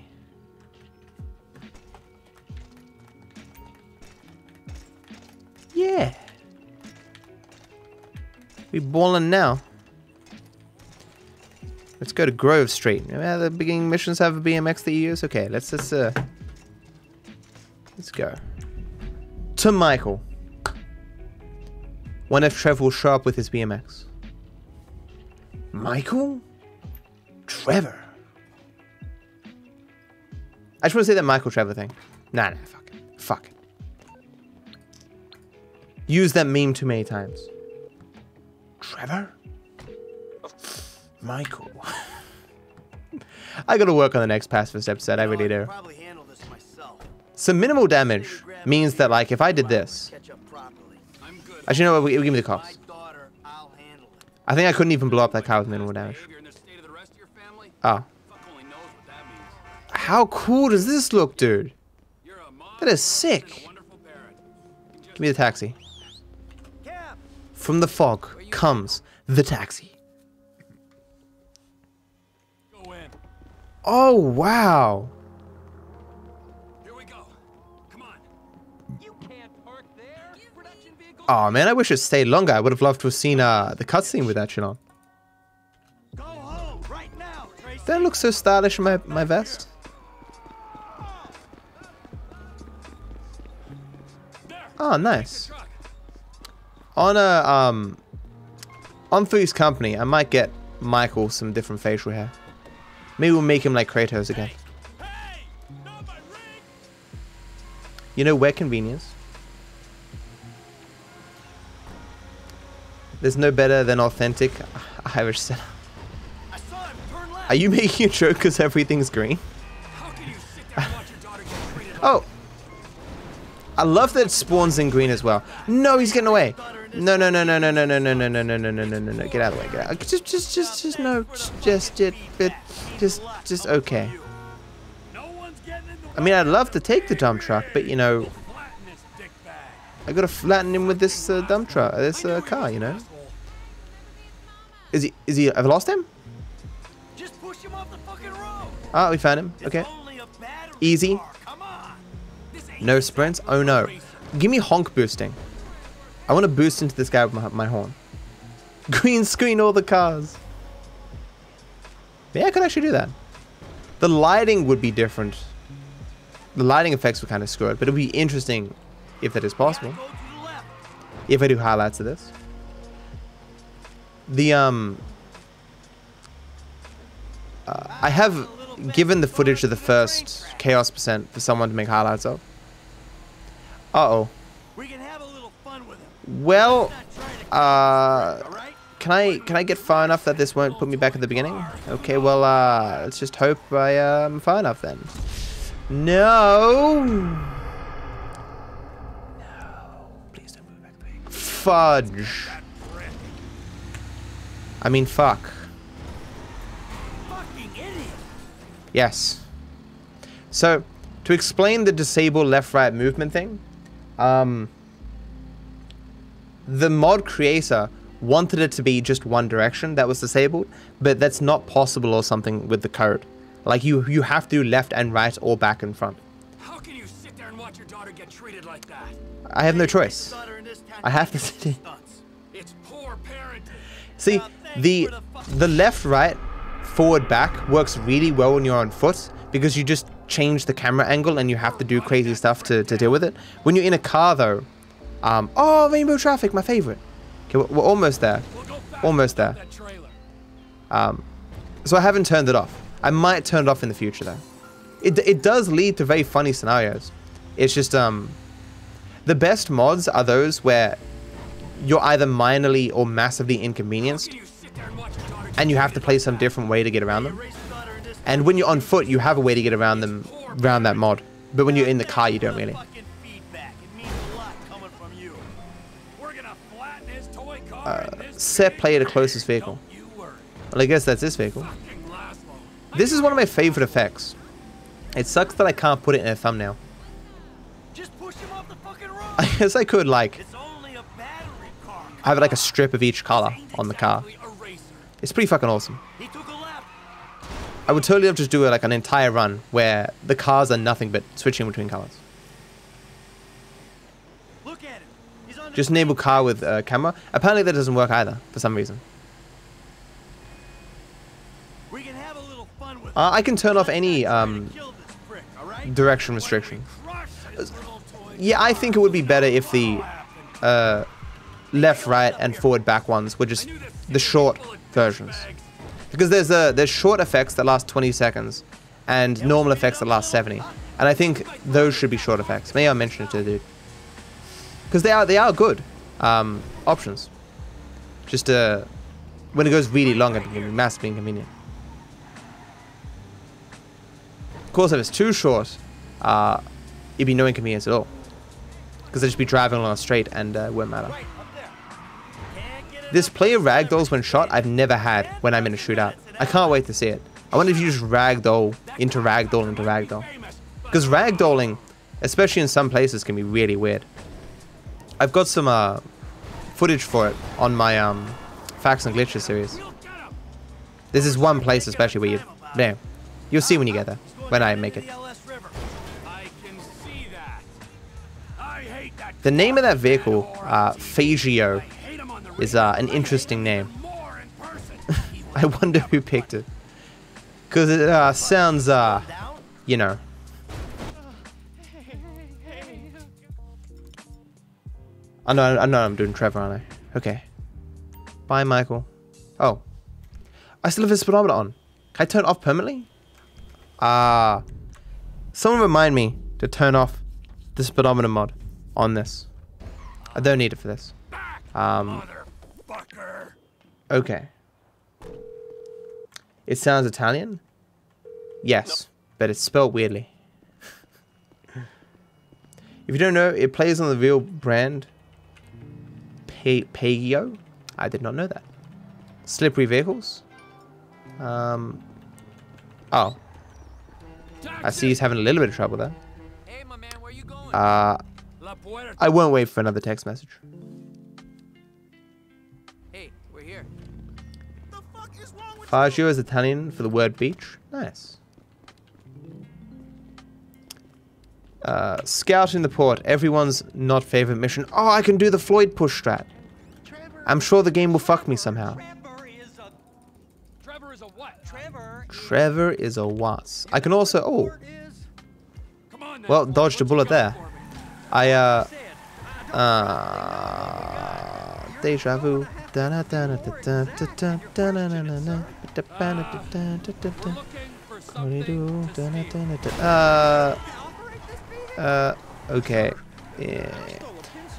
Yeah. We ballin' now. Let's go to Grove Street. Yeah, the beginning missions have a BMX that you use. Okay, let's just uh, let's go to Michael. One if Trevor will show up with his BMX. Michael? Trevor. I just want to say that Michael Trevor thing. Nah, nah, fuck it. Fuck it. Use that meme too many times. Trevor? Michael. I gotta work on the next pacifist episode. I really do. Some minimal damage means that, like, if I did this... Actually, you know, we give me the cops. I think I couldn't even blow up that car with minimal damage. Oh. How cool does this look, dude? That is sick. Give me the taxi. From the fog comes the taxi. Oh, wow. Here we go. Come on. You can't park there. Production vehicle. Oh man, I wish it stayed longer. I would have loved to have seen uh, the cutscene with that shit on. Go home right now, Tracy! That looks so stylish in my, my vest. Oh, nice. On a um, on Three's Company, I might get Michael some different facial hair. Maybe we'll make him like Kratos again. You know where convenience? There's no better than authentic Irish setup. Are you making a joke because everything's green? Oh! I love that it spawns in green as well. No, he's getting away. No, no, no, no, no, no, no, no, no, no, no, no, no, no, no, no. Get out of the way. Get out. Just, just, just, just, no. Just, just, just, just, just okay. No one's getting in the I mean, I'd love to take the dump truck, but you know, flatten this dick bag. I gotta flatten him with this uh, dump truck, this uh, car, you know. Is he? Is he? I've lost him. Just push him off the fucking road! Ah, we found him. Okay. It's only a battery Easy. car, Come on! This ain't No sprints. Oh no. Give me honk boosting. I want to boost into this guy with my, my horn. Green screen all the cars. Yeah, I could actually do that. The lighting would be different. The lighting effects would kind of screw it, but it would be interesting if that is possible. If I do highlights of this. The, um... Uh, I have given the footage of the first Chaos Percent for someone to make highlights of. Uh-oh. We can have a little fun with him. Well, uh... Can I can I get far enough that this won't put me back at the beginning? Okay, well, uh, let's just hope I am um, far enough then. No. Please don't move back. Fudge. I mean, fuck. Yes. So, to explain the disable left-right movement thing, um, the mod creator wanted it to be just one direction that was disabled, but that's not possible or something with the code. Like you, you have to do left and right or back and front. How can you sit there and watch your daughter get treated like that? I have no choice. Daughter in this town I have to see. It's poor parenting. See, the the left, right, forward, back works really well when you're on foot because you just change the camera angle and you have to do crazy stuff to, to deal with it. When you're in a car though, um, oh, rainbow traffic, my favorite. Okay, we're, we're almost there. Almost there. Um, so I haven't turned it off. I might turn it off in the future though. It, it does lead to very funny scenarios. It's just um, the best mods are those where you're either minorly or massively inconvenienced, and you have to play some different way to get around them. And when you're on foot, you have a way to get around them, around that mod. But when you're in the car, you don't really. Uh, set player to closest vehicle. Don't you worry. Well, I guess that's this vehicle. This is one of my favorite effects. It sucks that I can't put it in a thumbnail. Just push him off the fucking road. I guess I could like it's only a battery car. have like a strip of each color on the car. Exactly a racer. It's pretty fucking awesome. He took a left. I would totally love to do like an entire run where the cars are nothing but switching between colors. Look at him. He's on the Just enable car with uh, camera. Apparently that doesn't work either for some reason. We can have a little fun with Uh, I can turn off any not try to um, kill this prick, all right? direction restriction. Crush his little toy Yeah, I think it would be better if the uh, left, right, and forward, back ones were just the short versions. Because there's uh, there's short effects that last 20 seconds, and normal effects that last 70. And I think those should be short effects. Maybe I'll mention it to the dude. Because they are they are good um, options. Just uh, when it goes really long, it can be massively inconvenient. Of course, if it's too short, uh, it'd be no inconvenience at all. Because they'd just be driving along straight and uh, it wouldn't matter. This up. player ragdolls when shot, I've never had when I'm in a shootout. I can't wait to see it. I wonder if you just ragdoll into ragdoll into ragdoll. Because ragdolling, especially in some places, can be really weird. I've got some uh, footage for it on my um, Facts and Glitches series. This is one place especially where you... There. You'll see when you get there. When I make it. The name of that vehicle, uh, Faggio, is uh, an interesting name. I wonder who picked it. Because it uh, sounds, uh, you know. I know, I know I'm doing Trevor, aren't I? Okay. Bye, Michael. Oh. I still have this speedometer on. Can I turn it off permanently? Ah. someone remind me to turn off the speedometer mod on this. I don't need it for this. Um, motherfucker. Okay. It sounds Italian? Yes, but it's spelled weirdly. if you don't know, it plays on the real brand Piaggio. I did not know that. Slippery vehicles. Um. Oh, I see he's having a little bit of trouble there. Hey, my man, where you going? Uh, I won't wait for another text message. hey, we're here. The fuck is wrong with Faggio is Italian for the word beech. Nice. Uh, scouting the port. Everyone's not favorite mission. Oh, I can do the Floyd push strat. I'm sure the game will fuck me somehow. Trevor is a. What? Trevor. Trevor is a was. I can also. Oh, well, dodged a bullet there. I uh. Uh, deja vu. Uh, uh, okay. Yeah.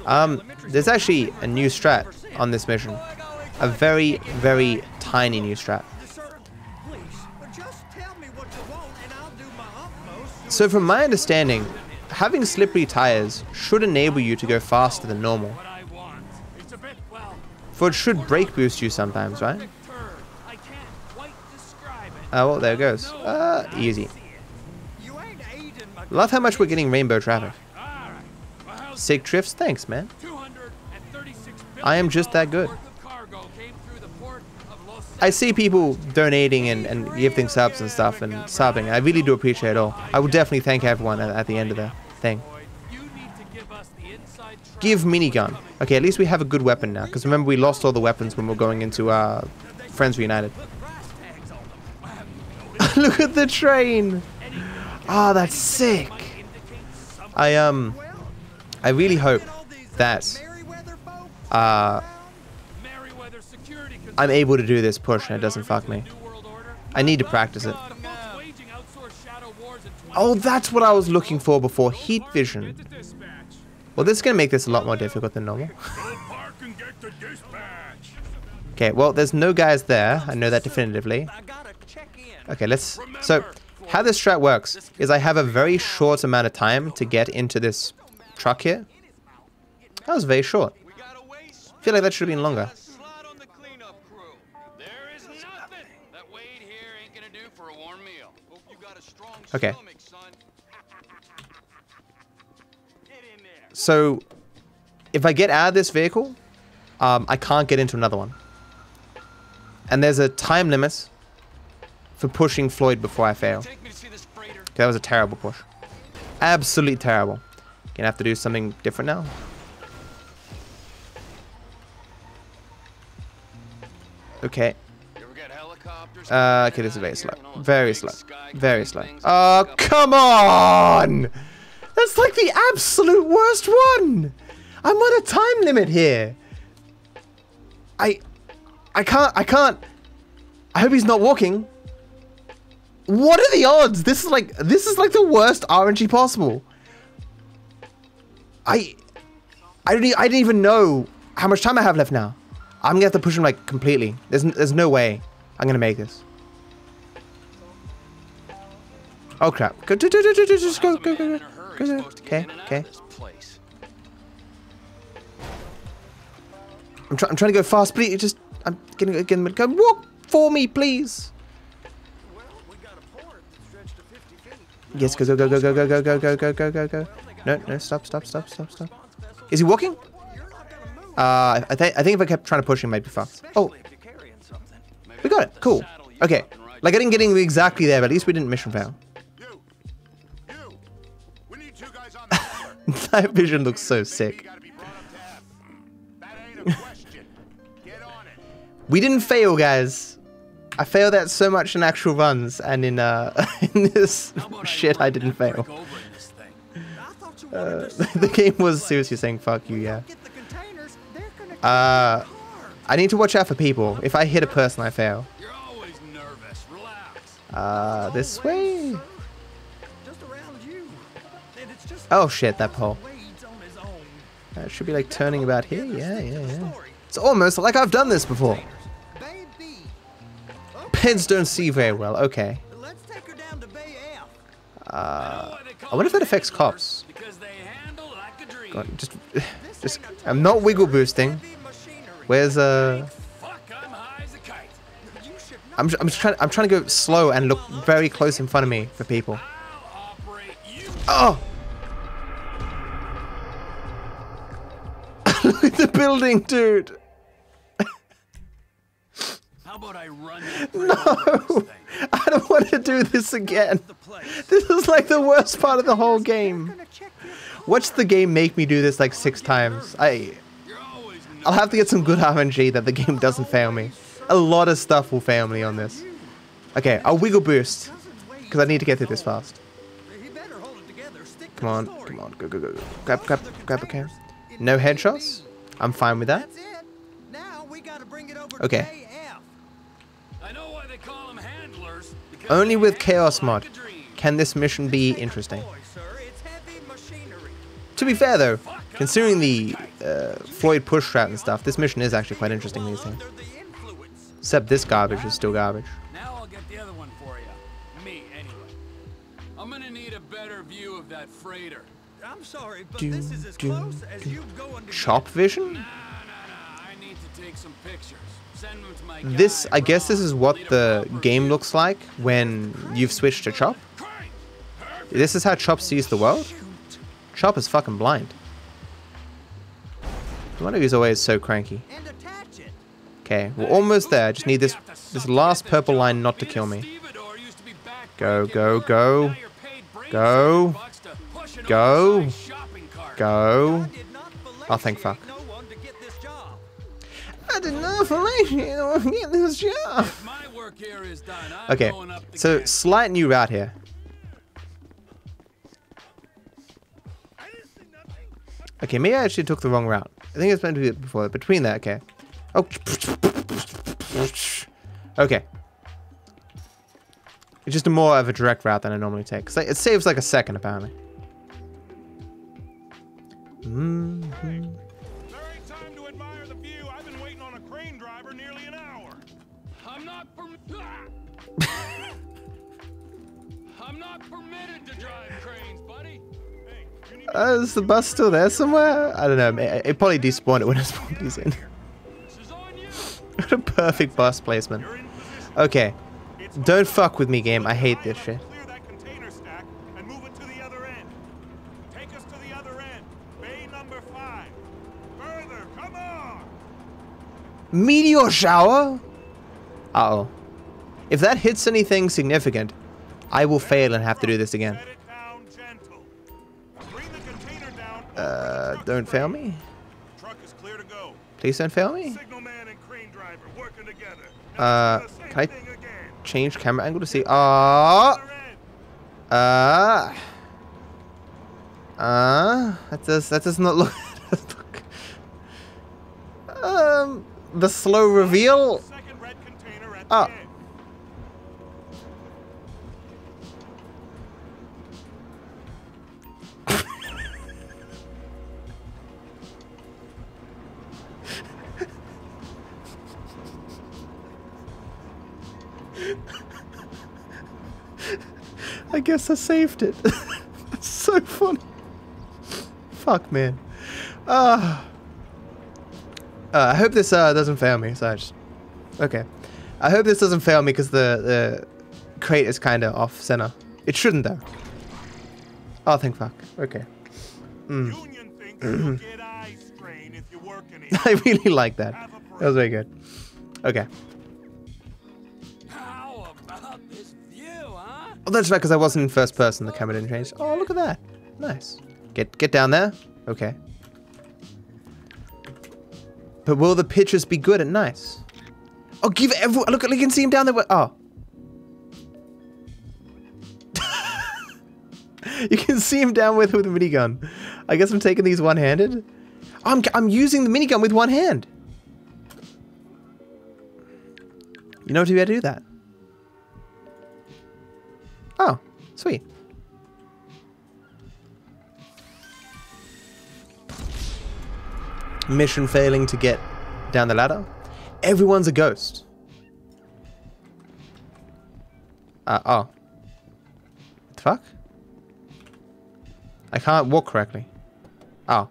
Um, there's actually a new strat on this mission. A very, very tiny new strat. Sir, please, just tell me what you want and I'll do my utmost. So from my understanding, having slippery tires should enable you to go faster than normal. What I want. It's a bit, well, For it should brake boost you sometimes, right? perfect turn. I can't quite describe it. Oh, well, there it goes. Uh, easy. Love how much we're getting rainbow traffic. Sick drifts, thanks, man. I am just that good. I see people donating and, and gifting subs and stuff and subbing. I really do appreciate it all. I will definitely thank everyone at, at the end of the thing. Give minigun. Okay, at least we have a good weapon now. Because remember, we lost all the weapons when we are going into uh, Friends Reunited. Look at the train. Ah, that's sick. I um, I really hope that uh, I'm able to do this push and it doesn't fuck me. I need to practice it. Both waging outsourced shadow wars in 20 Oh, that's what I was looking for before. Heat vision. Well, this is going to make this a lot more difficult than normal. Okay, well, there's no guys there. I know that definitively. Okay, let's... So, how this strat works is I have a very short amount of time to get into this truck here. That was very short. I feel like that should have been longer. Okay. So, if I get out of this vehicle, um, I can't get into another one. And there's a time limit for pushing Floyd before I fail. Take me to see this freighter. Okay, that was a terrible push. Absolutely terrible. Gonna have to do something different now. Okay. You ever get helicopters? Uh, okay, this is very slow. here, you know, those Very slow. Very slow. Oh, come on! That's like the absolute worst one! I'm on a time limit here. I... I can't... I can't... I hope he's not walking. What are the odds? This is like... This is like the worst RNG possible. I... I don't, I didn't even know how much time I have left now. I'm gonna have to push him like completely. There's, there's no way I'm gonna make this. Oh crap! Go, do, do, go, go, go, go. go, Okay, okay. I'm, try, I'm trying to go fast, please. Just, I'm getting, getting, go walk for me, please. Yes, go, go, go, go, go, go, go, go, go, go, go, go, go. No, no, stop, stop, stop, stop, stop. Is he walking? You're not gonna move. Uh, I think, I think if I kept trying to push him, might be fast. Oh, Especially if you're carrying something. Maybe we got it. Cool. Okay. up and ride Like I didn't get him exactly there, but at least we didn't mission fail. You! You! We need two guys on the water. that vision looks so sick. gotta be brought up to F. That ain't a question. Get on it. We didn't fail, guys. I fail that so much in actual runs, and in uh, in this shit, I didn't fail. brick over in this thing? I thought you Uh, the game was seriously saying "fuck you," yeah. get the containers. They're gonna Uh. I need to watch out for people. If I hit a person, I fail. You're always nervous. Relax. Uh, this way. Just around you. And it's just Oh shit, that pole. Wade's on his own. It should be like turning about here. Yeah, yeah, yeah. It's almost like I've done this before. Baby. Pens don't see very well. Okay. Let's take her down to Bay Uh, I wonder if that affects cops. They like a dream. God, just, just. I'm not wiggle boosting. Where's uh? I'm high as a kite. You should know I'm, I'm just trying. I'm trying to go slow and look very close in front of me for people. I'll operate you. Oh! Look at the building, dude. How about I run that brick over this thing? I don't want to do this again. This is like the worst part of the whole game. Gonna check your Watch the game make me do this like six times. I, I'll have to get some good RNG that the game doesn't fail me. A lot of stuff will fail me on this. Okay, I'll wiggle boost because I need to get through this fast. He better hold it together. Stick to Come on, come on, go, go, go, go. Grab, grab, grab a can. No headshots. I'm fine with that. That's Only with Chaos mod can this mission be interesting. toy, sir. It's heavy machinery. To be fair though, considering the uh, Floyd push strat and stuff, this mission is actually quite interesting these days. Under the influence. Except this garbage is still garbage. Now I'll get the other one for you. Me, anyway. I'm gonna need a better view of that freighter. I'm sorry, but Do, this is as do, close as you go under. Chop vision? Nah, nah, nah. I need to take some pictures. This, I guess this is what the game looks like when you've switched to Chop. This is how Chop sees the world. Chop is fucking blind. No wonder he's always so cranky. Okay, we're almost there. I just need this this last purple line not to kill me. Go, go, go. Go. Go. Go. Oh, thank fuck. I didn't know information to get this job. My work here is done. I'm Okay, going up so gas. slight new route here. Okay, maybe I actually took the wrong route. I think it's meant to be before. Between that, okay. Oh. Okay. It's just a more of a direct route than I normally take. 'Cause it saves like a second, apparently. Mm. There Uh, is the bus still there somewhere? I don't know. It, it probably despawned it when I spawned these in. What a perfect bus placement. Okay. Don't fuck with me, game. I hate this shit. Meteor shower? Uh-oh. If that hits anything significant, I will fail and have to do this again. Uh, don't fail me. Truck is clear to go. Please don't fail me. Signalman and crane driver working together. Uh, Now do the same can I- Change camera angle to see. Ah. End. Ah. Ah. That does. That does not look. um. The slow reveal. Second red container at Ah. I guess I saved it. That's so funny. Fuck, man. Ah. Uh, I hope this uh, doesn't fail me. So I just... Okay. I hope this doesn't fail me because the, the crate is kind of off center. It shouldn't, though. Oh, thank fuck. Okay. Union get eye strain if you work. I really like that. That was very good. Okay. That's right, because I wasn't in first person. The camera didn't change. Oh, look at that. Nice. Get get down there. Okay. But will the pictures be good and nice? Oh, give everyone. Look, you can see him down there. Oh. you can see him down with with a minigun. I guess I'm taking these one-handed. I'm I'm using the minigun with one hand. You know able to do that. Oh, sweet. Mission failing to get down the ladder. Everyone's a ghost. Uh, oh. What the fuck? I can't walk correctly. Oh.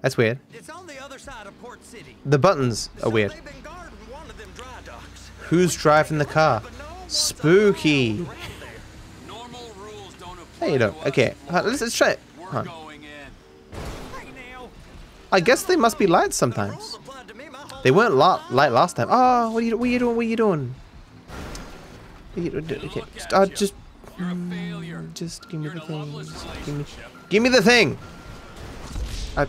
That's weird. It's on the other side of Port City. The buttons are weird. they've been guarding one of them dry. Who's driving the car? Spooky. Normal rules don't you know. Okay, uh, let's, let's try it. Huh. going in. Hey now, I guess they must be lights rules sometimes. applied to me my whole They weren't life. light last time. Oh, what are you, what are you doing? What are you doing? What are you doing? Okay, just, uh, just, You're a failure. just give me the thing. Give me, give me the thing. I,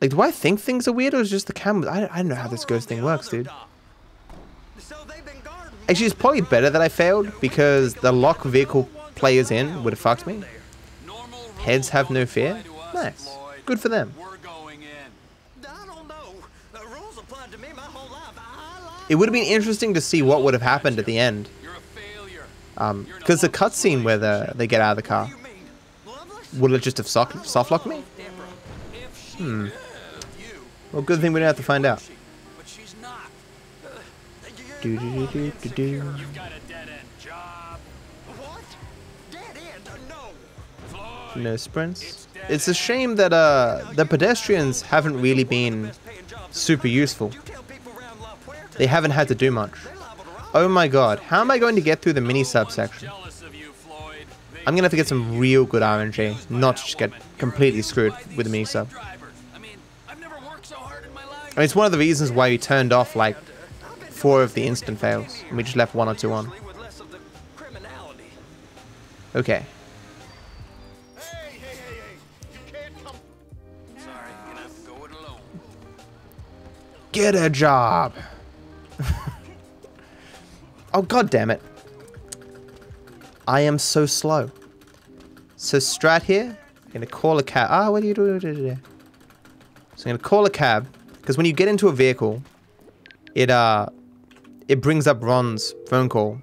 like, do I think things are weird or is just the camera? I, I don't know how this ghost thing works, dude. Actually, it's probably better that I failed because the lock vehicle players in would have fucked me. Heads have no fear. Nice. Good for them. It would have been interesting to see what would have happened at the end. Um, because the cutscene where the, they get out of the car, would it just have soft, soft locked me? Hmm. Loved you, Well, good thing we don't have to find out. but she's not. Do do do do do do. You've got a dead end job. What? Dead end? Uh, No. No sprints. It's a shame that uh the pedestrians haven't really been Best paying jobs. super useful. You tell people around La Puerta They haven't had to do much. they're liable to rob Oh my god, how am I going to get through the mini subsection? Jealous of you, Floyd. They I'm gonna have to get some real good RNG, not just get completely screwed with the mini sub. Mean, it's one of the reasons why we turned off like four of the instant fails. And we just left one or two on. Okay. Get a job. oh god damn it. I am so slow. So Strat here, I'm gonna call a cab. Ah, what are you doing? So I'm gonna call a cab because when you get into a vehicle, it uh, it brings up Ron's phone call,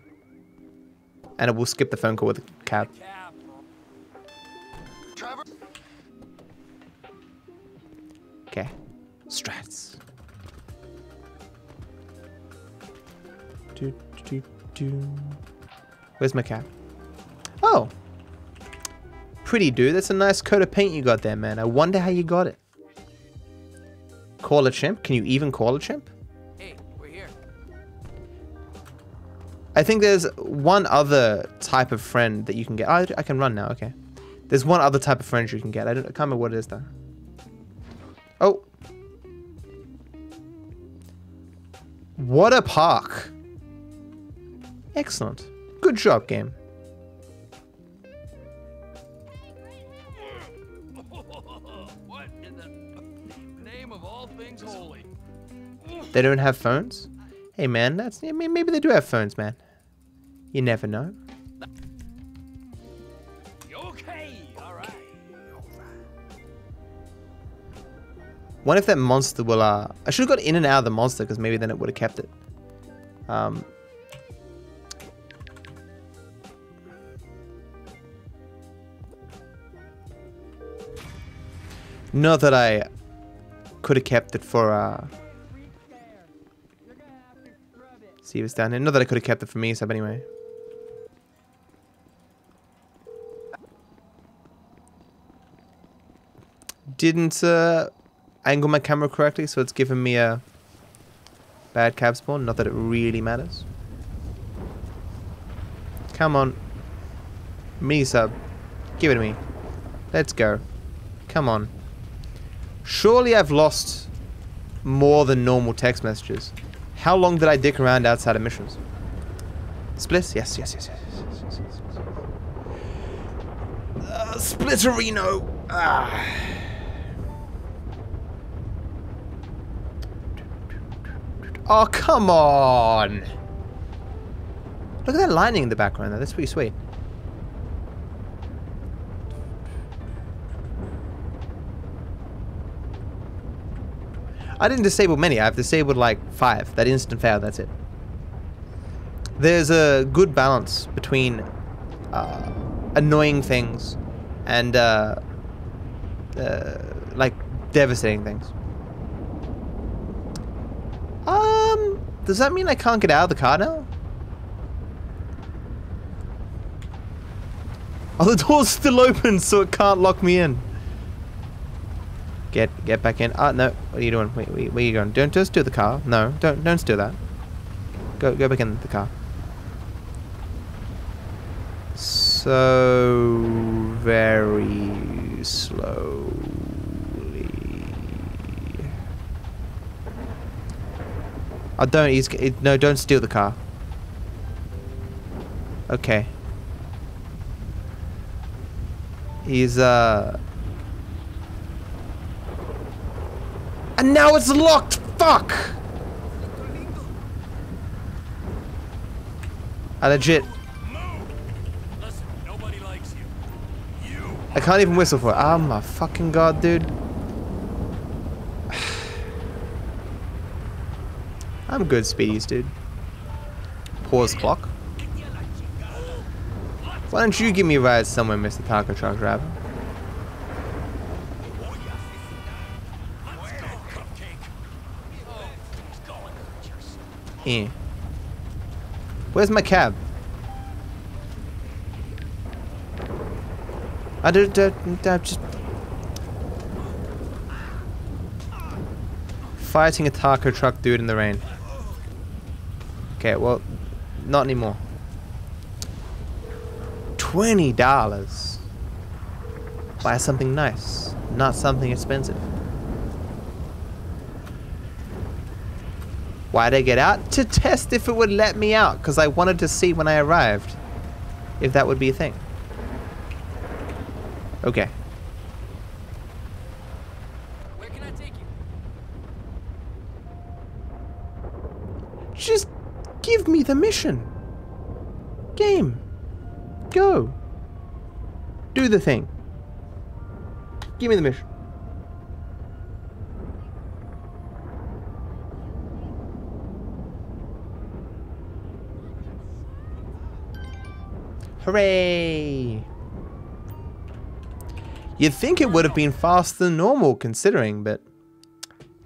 and it will skip the phone call with the cab. Okay, Strats. Do, do, do. Where's my cab? Oh, pretty dude. That's a nice coat of paint you got there, man. I wonder how you got it. Call a chimp? Can you even call a chimp? Hey, we're here. I think there's one other type of friend that you can get. Oh, I can run now. Okay. There's one other type of friend you can get. I, don't, I can't remember what it is though. Oh. What a park. Excellent. Good job, game. They don't have phones? Hey man, that's I mean maybe they do have phones, man. You never know. Okay, all right. What if that monster will uh I should have got in and out of the monster because maybe then it would have kept it. Um Not that I could have kept it for uh See if it's down here. Not that I could have kept it for me, so anyway. Didn't uh angle my camera correctly, so it's given me a bad cab spawn. Not that it really matters. Come on. Mini sub. Give it to me. Let's go. Come on. Surely I've lost more than normal text messages. How long did I dick around outside of missions? Spliss? Yes, yes, yes, yes, yes, yes, yes, yes. Uh, Splitterino! Ah. Oh, come on! Look at that lining in the background there. That's pretty sweet. I didn't disable many. I've disabled like five. That instant fail, that's it. There's a good balance between uh, annoying things and uh, uh, like devastating things. Um, does that mean I can't get out of the car now? Oh, the door's still open, so it can't lock me in. Get get back in. Ah, no. What are you doing? Wait, wait, where are you going? Don't just steal the car. No, don't don't steal that. Go go back in the car. So very slowly. Oh, don't. He's it, no. Don't steal the car. Okay. He's uh. And now it's locked! Fuck! I legit. I can't even whistle for it. Oh my fucking god, dude. I'm good, Speedies, dude. Pause clock. Why don't you give me a ride somewhere, Mr. Taco Truck Driver? Yeah. Where's my cab? I don't, don't, don't just fighting a taco truck dude in the rain. Okay, well, not anymore. Twenty dollars. Buy something nice, not something expensive. Why'd I get out? To test if it would let me out, because I wanted to see when I arrived if that would be a thing. Okay. Where can I take you? Just give me the mission. Game. Go. Do the thing. Give me the mission. Hooray! You'd think it would have been faster than normal considering, but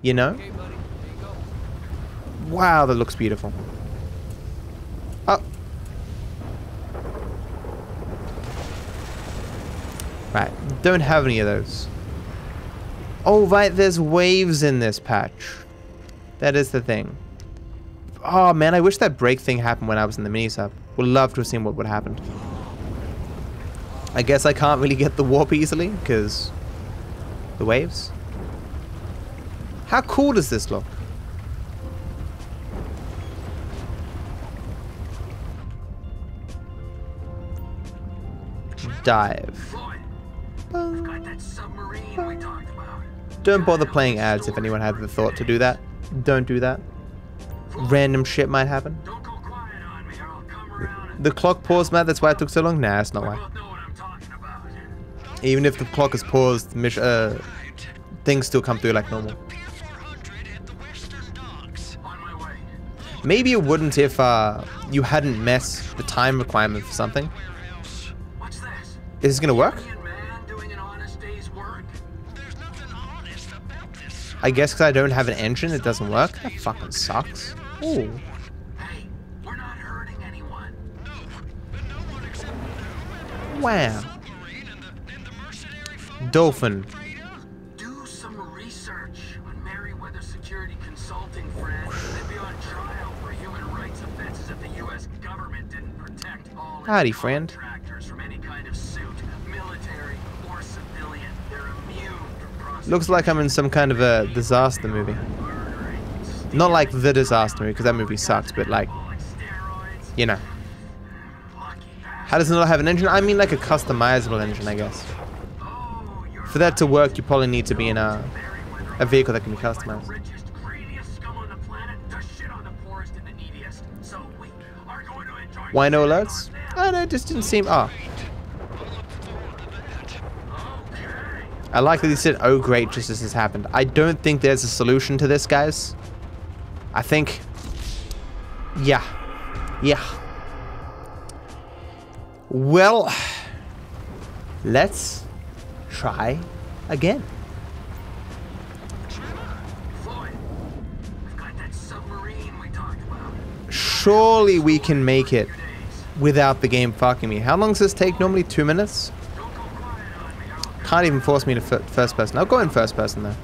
you know? Okay, buddy. There you go. Wow, that looks beautiful. Oh. Right, don't have any of those. Oh, right, there's waves in this patch. That is the thing. Oh, man, I wish that break thing happened when I was in the mini sub. Would love to have seen what would happen. I guess I can't really get the warp easily, because... The waves? How cool does this look? Dive. Got that submarine we talked about. Don't bother playing ads if anyone had the thought to do that. Don't do that. Random shit might happen. Don't go quiet on me or I'll come around and The clock paused, Matt. That's why it took so long. Nah, that's not why. Even if the clock is paused, uh, things still come through like normal. Pier 400 at the Western Docks. On my way. Maybe it wouldn't if uh, you hadn't messed the time requirement for something. Is this gonna work? I guess because I don't have an engine, it doesn't work. That fucking sucks. Ooh. Hey, Dolphin. Do some research on Merryweather Security Consulting, friend. They'd be on trial for human rights offenses if the U.S. government didn't protect all Howdy, friend. contractors from any kind of suit, military or civilian. They're immune from. Looks like I'm in some kind of a disaster movie. Not like the disaster movie, because that movie sucks, but like, like you know. How does it not have an engine? I mean like a customizable engine, I guess. For that to work, you probably need to be in a, a vehicle that can be customized. richest, greediest scum on the planet to shit on the poorest and the neediest. So we are going to enjoy Why no alerts? Oh no, it just didn't seem. Oh, I like that he said, "Oh great," just as this happened. I don't think there's a solution to this, guys. I think, yeah, yeah. Well, let's try again. Surely we can make it without the game fucking me. How long does this take? Normally two minutes. Can't even force me to fir- first person. I'll go in first person though.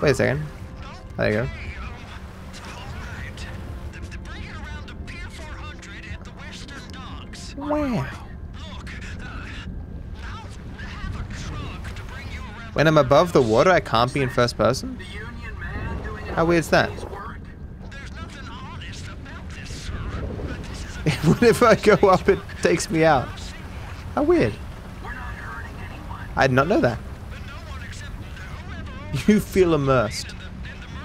Wait a second. There you go. When I'm above the water, I can't be in first person. How that? this, sir. But this Whenever I go up, it takes me out. How weird. I did not know that. You feel immersed.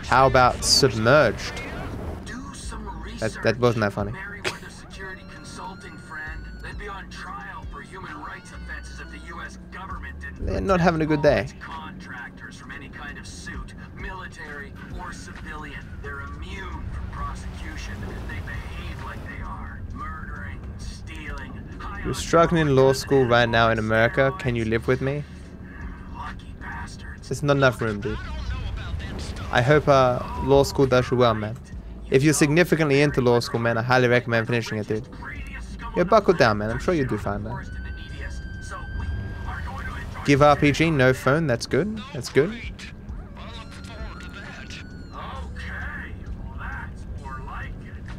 How about submerged? That, that wasn't that funny. They're not having a good day. protect all its Contractors from any kind of suit, military or civilian. They're immune from prosecution. They behave like they are. Murdering, stealing. You're struggling in law school right now in America. Can you live with me? Lucky bastards. There's not enough room, dude. I don't know about that stuff. I hope uh, law school does you well, man. If you're significantly into law school, man, I highly recommend finishing it, dude. Yeah, buckle down, man. I'm sure you'll do fine, man. Poorest and the neediest. So we are going to enjoy Give RPG no phone. That's good. That's good.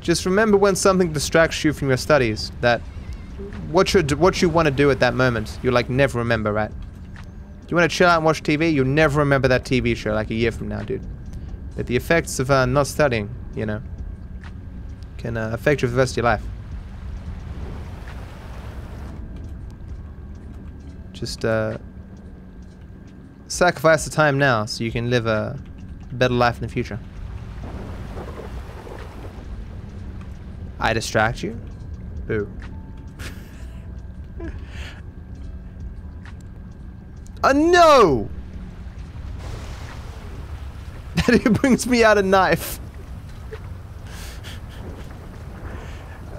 Just remember when something distracts you from your studies that what you what you want to do at that moment, you like never remember, right? You want to chill out and watch TV, you'll never remember that TV show like a year from now, dude. That the effects of uh, not studying, you know, can uh, affect you for the rest of your life. Just uh, sacrifice the time now so you can live a better life in the future. I distract you? Boo. Uh, no! That it brings me out a knife.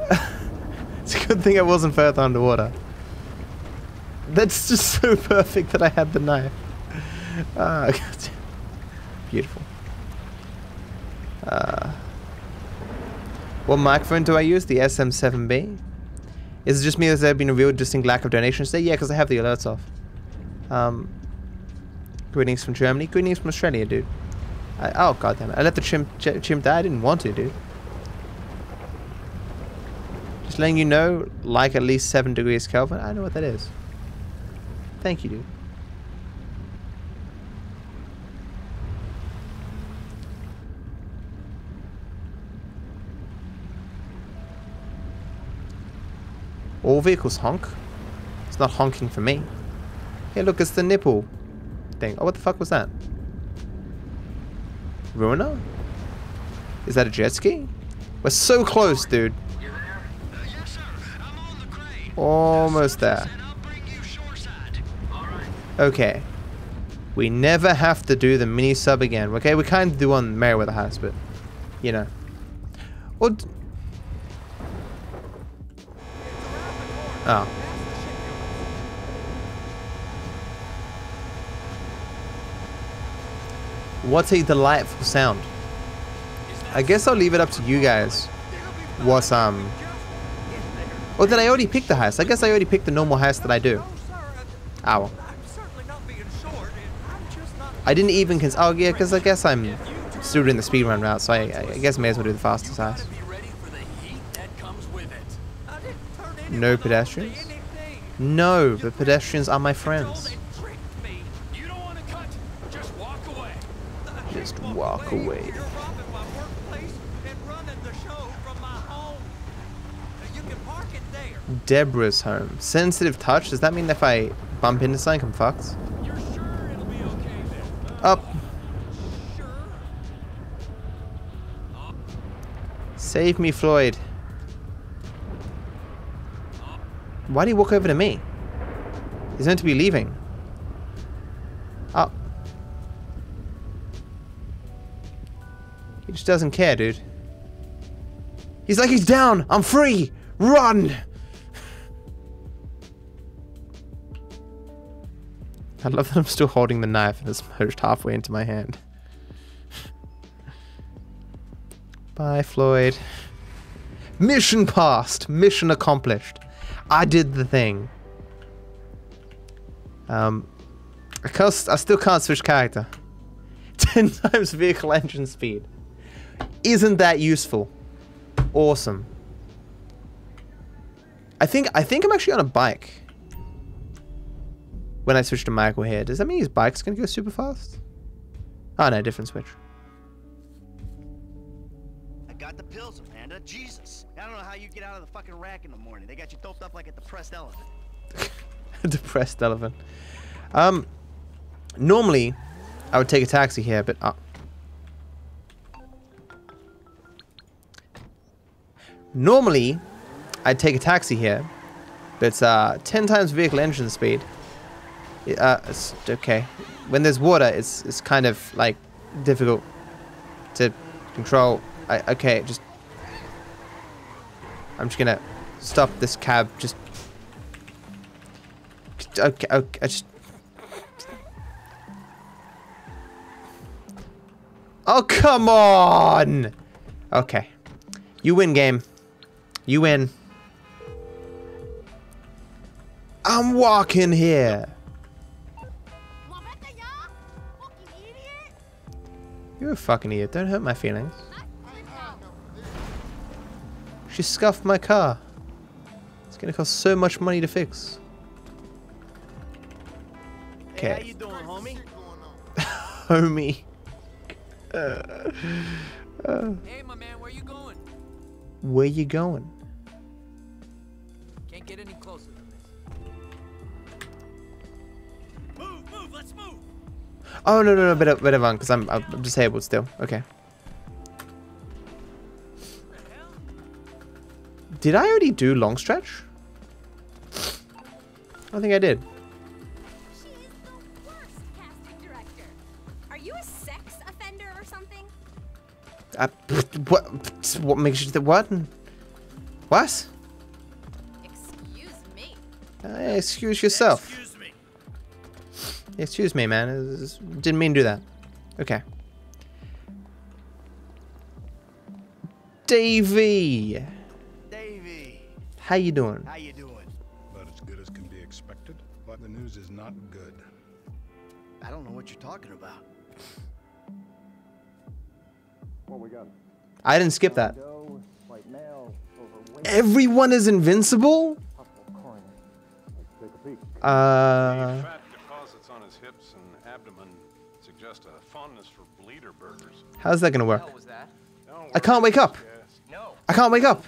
it's a good thing I wasn't further underwater. That's just so perfect that I had the knife. Ah, God. Beautiful. Uh, what microphone do I use? The SM7B? Is it just me has there been a real distinct lack of donations today? Yeah, because I have the alerts off. Um, greetings from Germany. Greetings from Australia, dude. I, oh, goddamn it. I let the chimp, ch chimp die. I didn't want to, dude. Just letting you know, like at least 7 degrees Kelvin. I know what that is. Thank you, dude. All vehicles honk. It's not honking for me. Hey, look, it's the nipple thing. Oh, what the fuck was that? Ruiner? Is that a jet ski? We're so close, dude. There? yes, sir. I'm on the. Almost there. Okay. We never have to do the mini sub again. Okay, we kind of do on Merryweather House, but you know. Or oh. What a delightful sound. I guess I'll leave it up to you guys. What's um? Or did I already pick the heist? I guess I already picked the normal heist that I do. Ow. I'm certainly not being short, and I'm just not. I didn't even cons- oh yeah, because I guess I'm still doing the speedrun route, so I, I guess I may as well do the fastest heist. Be ready for the heat that comes with it. I didn't turn anyone No pedestrians? No, but pedestrians are my friends. just walk away. Deborah's home. Sensitive touch? Does that mean if I bump into something, I'm fucked? Up. Save me, Floyd. Why do you walk over to me? He's meant to be leaving. Oh. He just doesn't care, dude. He's like, he's down! I'm free! Run! I love that I'm still holding the knife and it's merged halfway into my hand. Bye, Floyd. Mission passed. Mission accomplished. I did the thing. Um, I, can't, I still can't switch character. 10 times vehicle engine speed. Isn't that useful? Awesome. I think I think I'm actually on a bike. When I switch to Michael here, does that mean his bike's gonna go super fast? Oh no, different switch. I got the pills, out of the fucking rack in the morning. They got you doped up like a depressed elephant. Depressed elephant. Um, normally, I would take a taxi here, but uh, normally, I'd take a taxi here, but it's uh, ten times vehicle engine speed. Uh, it's okay. When there's water, it's it's kind of like difficult to control. I, okay, just I'm just gonna stop this cab. Just okay, okay, I just. Oh come on! Okay, you win, game. You win. I'm walking here. You're a fucking idiot. Don't hurt my feelings. She scuffed my car. It's gonna cost so much money to fix. Hey, how Okay. you doing, homie? Homie. Hey, my man, where you going? Where you going? Can't get any closer than this. Move, move, let's move. Oh no no no, better better run because I'm I'm disabled still. Okay. Did I already do long stretch? I think I did. She is the worst casting director. Are you a sex offender or something? Uh, what? What makes you? Th what? What? Excuse me. Uh, excuse yourself. Excuse me. Excuse me, man. Didn't mean to do that. Okay. Davey, Davey, how you doing? how you doing? About as good as can be expected, but the news is not good. I don't know what you're talking about. What we got? I didn't skip that. Everyone is invincible? Uh, Fat deposits on his hips and abdomen suggest a fondness for bleeder burgers. how's that gonna work? that? I can't wake up. No, I can't wake up.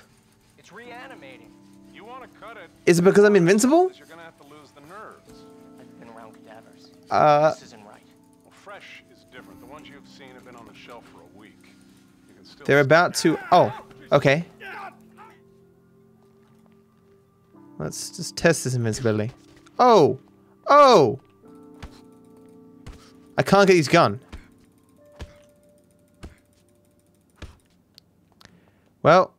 Is it because I'm invincible? You're gonna have to lose the nerves. I've been around cadavers. Uh, this isn't right. Well, fresh is different. The ones you've seen have been on the shelf for a week. You can still they're about to. Oh, okay. Let's just test this invincibility. Oh, oh. I can't get his gun. Well.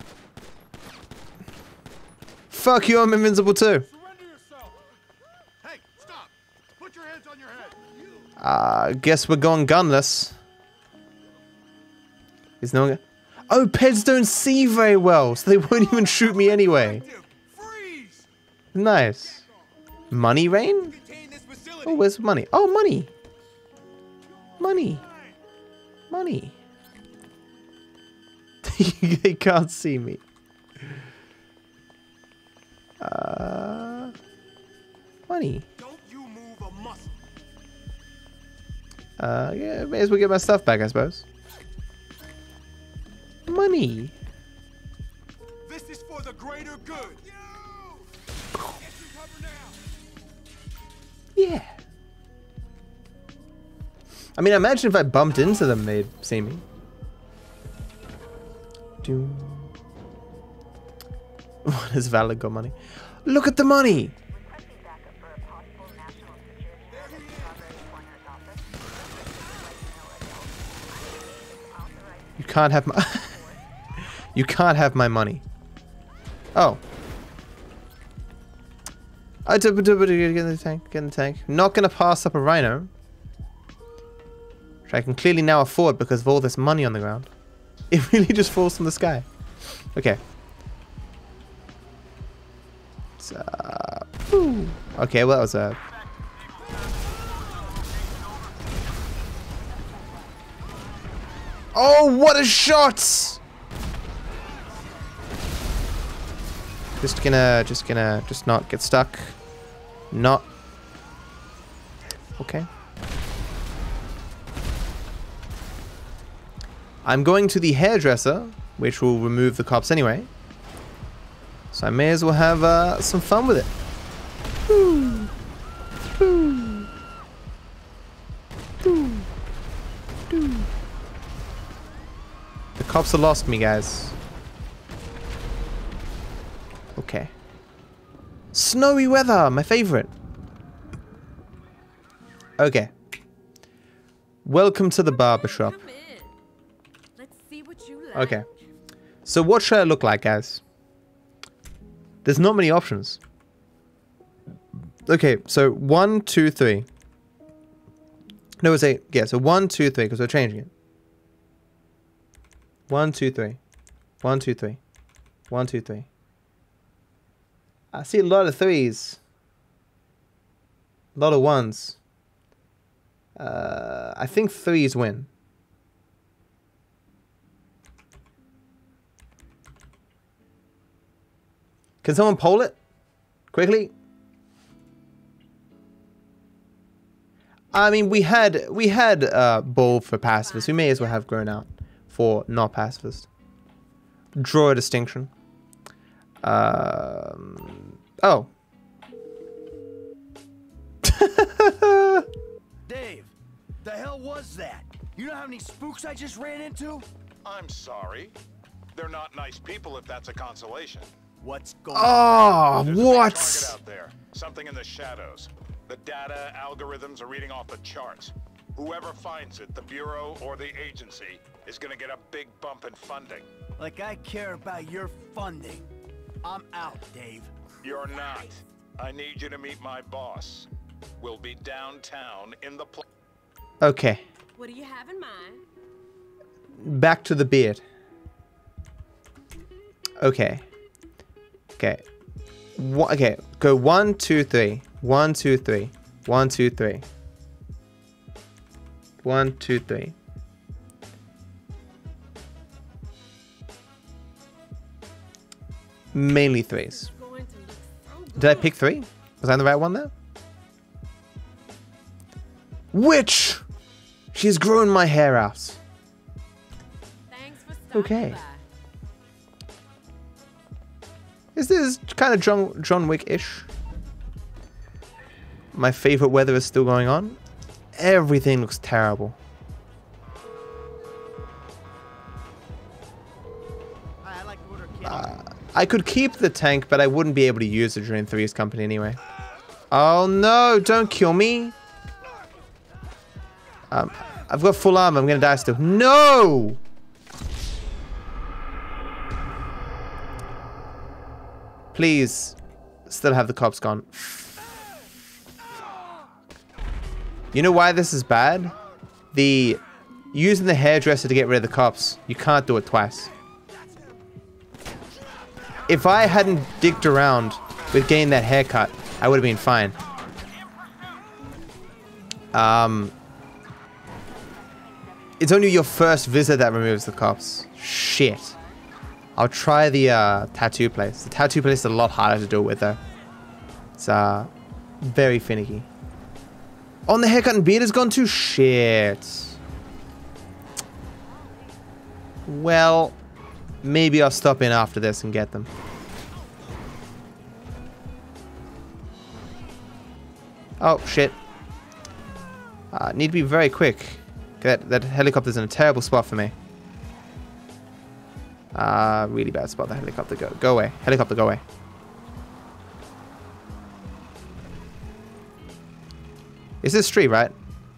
Fuck you, I'm invincible too. Surrender yourself! Hey, stop! Put your hands on your head! Uh, guess we're going gunless. Is no one... Oh, peds don't see very well, so they won't even shoot me anyway. Nice. Money rain? Oh, where's money? Oh, money. Money. Money. they can't see me. Money. Don't you move a muscle! Uh, yeah, may as well get my stuff back, I suppose. Money. This is for the greater good! You! Get your cover now! Yeah. I mean, imagine if I bumped into them, they'd see me. Doom. What is valid got money? Look at the money! Can't have my... you can't have my money. Oh. I do, do, do, get in the tank, get in the tank. Not gonna pass up a rhino. Which I can clearly now afford because of all this money on the ground. It really just falls from the sky. Okay. Uh, okay, well that was a... Oh, what a shot! Just gonna, just gonna, just not get stuck. Not. Okay. I'm going to the hairdresser, which will remove the cops anyway. So I may as well have uh, some fun with it. Cops lost me, guys. Okay. Snowy weather, my favorite. Okay. Welcome to the barbershop. Come in. Let's see what you like. Okay. So what should I look like, guys? There's not many options. Okay, so one, two, three. No, it's eight. Yeah, so one, two, three, because we're changing it. One, two, three. One, two, three. One, two, three. I see a lot of threes. A lot of ones. Uh, I think threes win. Can someone poll it? Quickly? I mean, we had we had uh, Bull for pacifists. We may as well have grown out for not pacifist. Draw a distinction. Um, oh. Dave, the hell was that? You know how many spooks I just ran into? I'm sorry. They're not nice people if that's a consolation. What's going Oh, There's a target what? out there. Something in the shadows. The data algorithms are reading off the charts. Whoever finds it, the Bureau or the agency, is gonna get a big bump in funding. Like I care about your funding. I'm out, Dave. You're not. I need you to meet my boss. We'll be downtown in the pl- Okay, What do you have in mind? back to the beard. Okay. Okay. One, okay, go one, two, three. One, two, three. One, two, three. One, two, three. Mainly threes. Did I pick three? Was I on the right one there? Witch! She's grown my hair out. Okay. Is this kind of John John Wick-ish? My favorite weather is still going on. Everything looks terrible. I could keep the tank, but I wouldn't be able to use the during Three's company anyway. Oh no, don't kill me. Um, I've got full armor, I'm gonna die still. No! Please, still have the cops gone. You know why this is bad? The using the hairdresser to get rid of the cops. You can't do it twice. If I hadn't dicked around with getting that haircut, I would have been fine. Um, it's only your first visit that removes the cops. Shit. I'll try the uh, tattoo place. The tattoo place is a lot harder to deal with though. It's uh, very finicky. Oh, and the haircut and beard is gone too? Shit. Well, maybe I'll stop in after this and get them. Oh, shit. Uh, need to be very quick. That, that helicopter's in a terrible spot for me. Uh, really bad spot, the helicopter. Go, go away. Helicopter, go away. Is this street, right?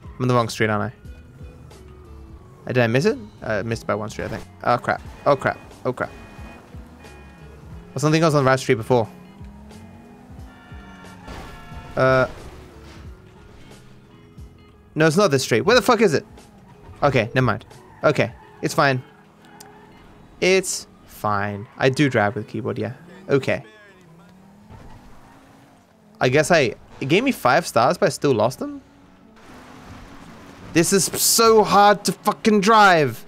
I'm on the wrong street, aren't I? Uh, Did I miss it? I missed by one street, I think. Oh, crap. Oh, crap. Oh, crap. Well, something else on right street before. Uh... No, it's not this street. Where the fuck is it? Okay, never mind. Okay, it's fine. It's fine. I do drive with keyboard, yeah. Okay. I guess I... It gave me five stars, but I still lost them? This is so hard to fucking drive.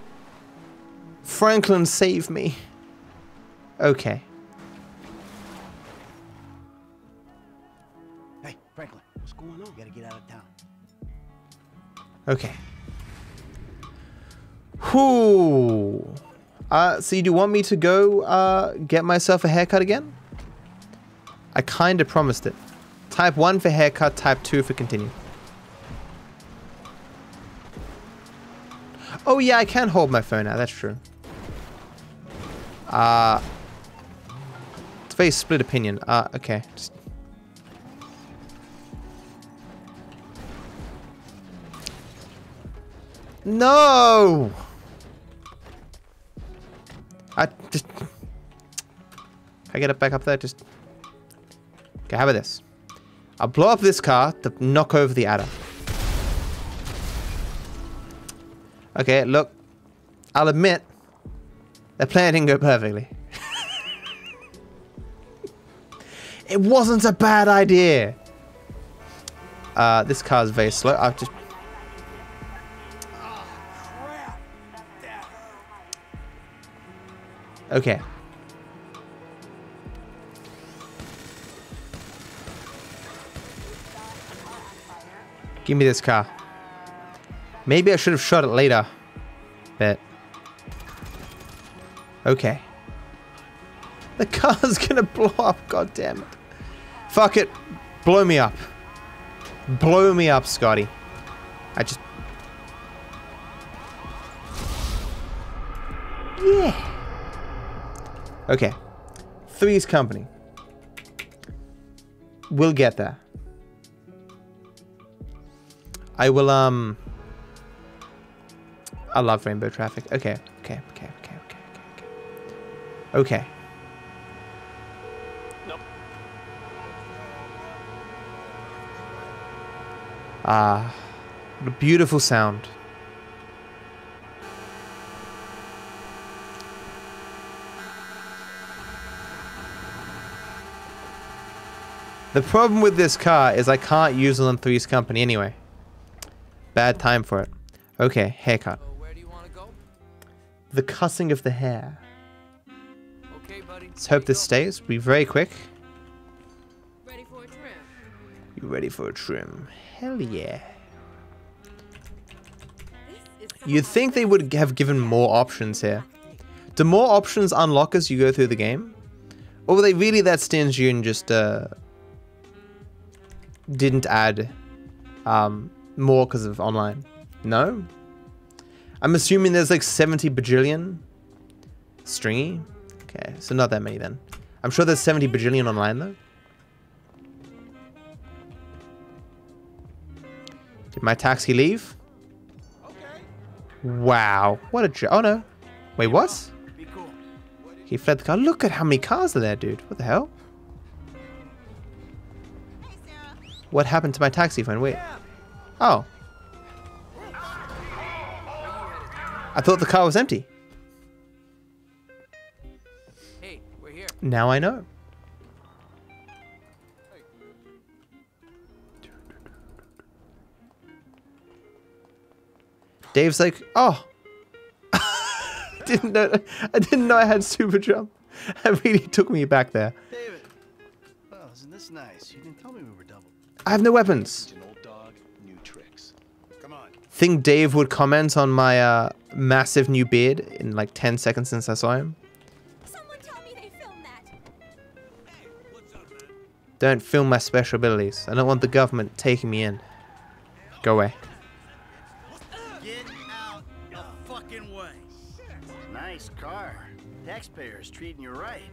Franklin, save me. Okay. Hey, Franklin, what's going on? You gotta get out of town. Okay. Whoo. Uh, so you do want me to go uh, get myself a haircut again? I kind of promised it. Type 1 for haircut, type 2 for continue. Oh yeah, I can hold my phone now, that's true. Uh, it's very split opinion. Uh, okay. Just No! I just... I get it back up there? Just... Okay, how about this? I'll blow up this car to knock over the adder. Okay, look. I'll admit, the plan didn't go perfectly. it wasn't a bad idea. Uh, this car's very slow. I've just... Okay. Give me this car. Maybe I should have shot it later. Bet. Okay. The car's gonna blow up, god damn it. Fuck it. Blow me up. Blow me up, Scotty. I just... Yeah. Okay. Three's Company. We'll get there. I will, um... I love rainbow traffic. Okay, okay, okay, okay. Nope. Ah, what a beautiful sound. The problem with this car is I can't use it on Three's Company anyway. Bad time for it. Okay, haircut. So where do you want to go? The cussing of the hair. Okay, buddy. Let's hope this stays. Be very quick. Ready for a trim? You ready for a trim? Hell yeah. You'd think they would have given more options here. Do more options unlock as you go through the game? Or were they really that stingy and just uh, didn't add um, more because of online? No? I'm assuming there's like 70 bajillion stringy. Okay, so not that many then. I'm sure there's 70 bajillion online though. Did my taxi leave? Okay. Wow. What a jo- Oh no. Wait, what? Cool. He fled the car. Look at how many cars are there, dude. What the hell? What happened to my taxi phone? Wait. Oh. I thought the car was empty. Now I know. Dave's like, oh, didn't know. I didn't know I had super jump. That really took me back there. David. Oh, isn't this nice? You didn't tell me we were double. I have no weapons. Dog, new tricks. Come on. Think Dave would comment on my uh, massive new beard in like 10 seconds since I saw him. Don't film my special abilities. I don't want the government taking me in. Go away. Get out the fucking way. Nice car. Taxpayers treating you right.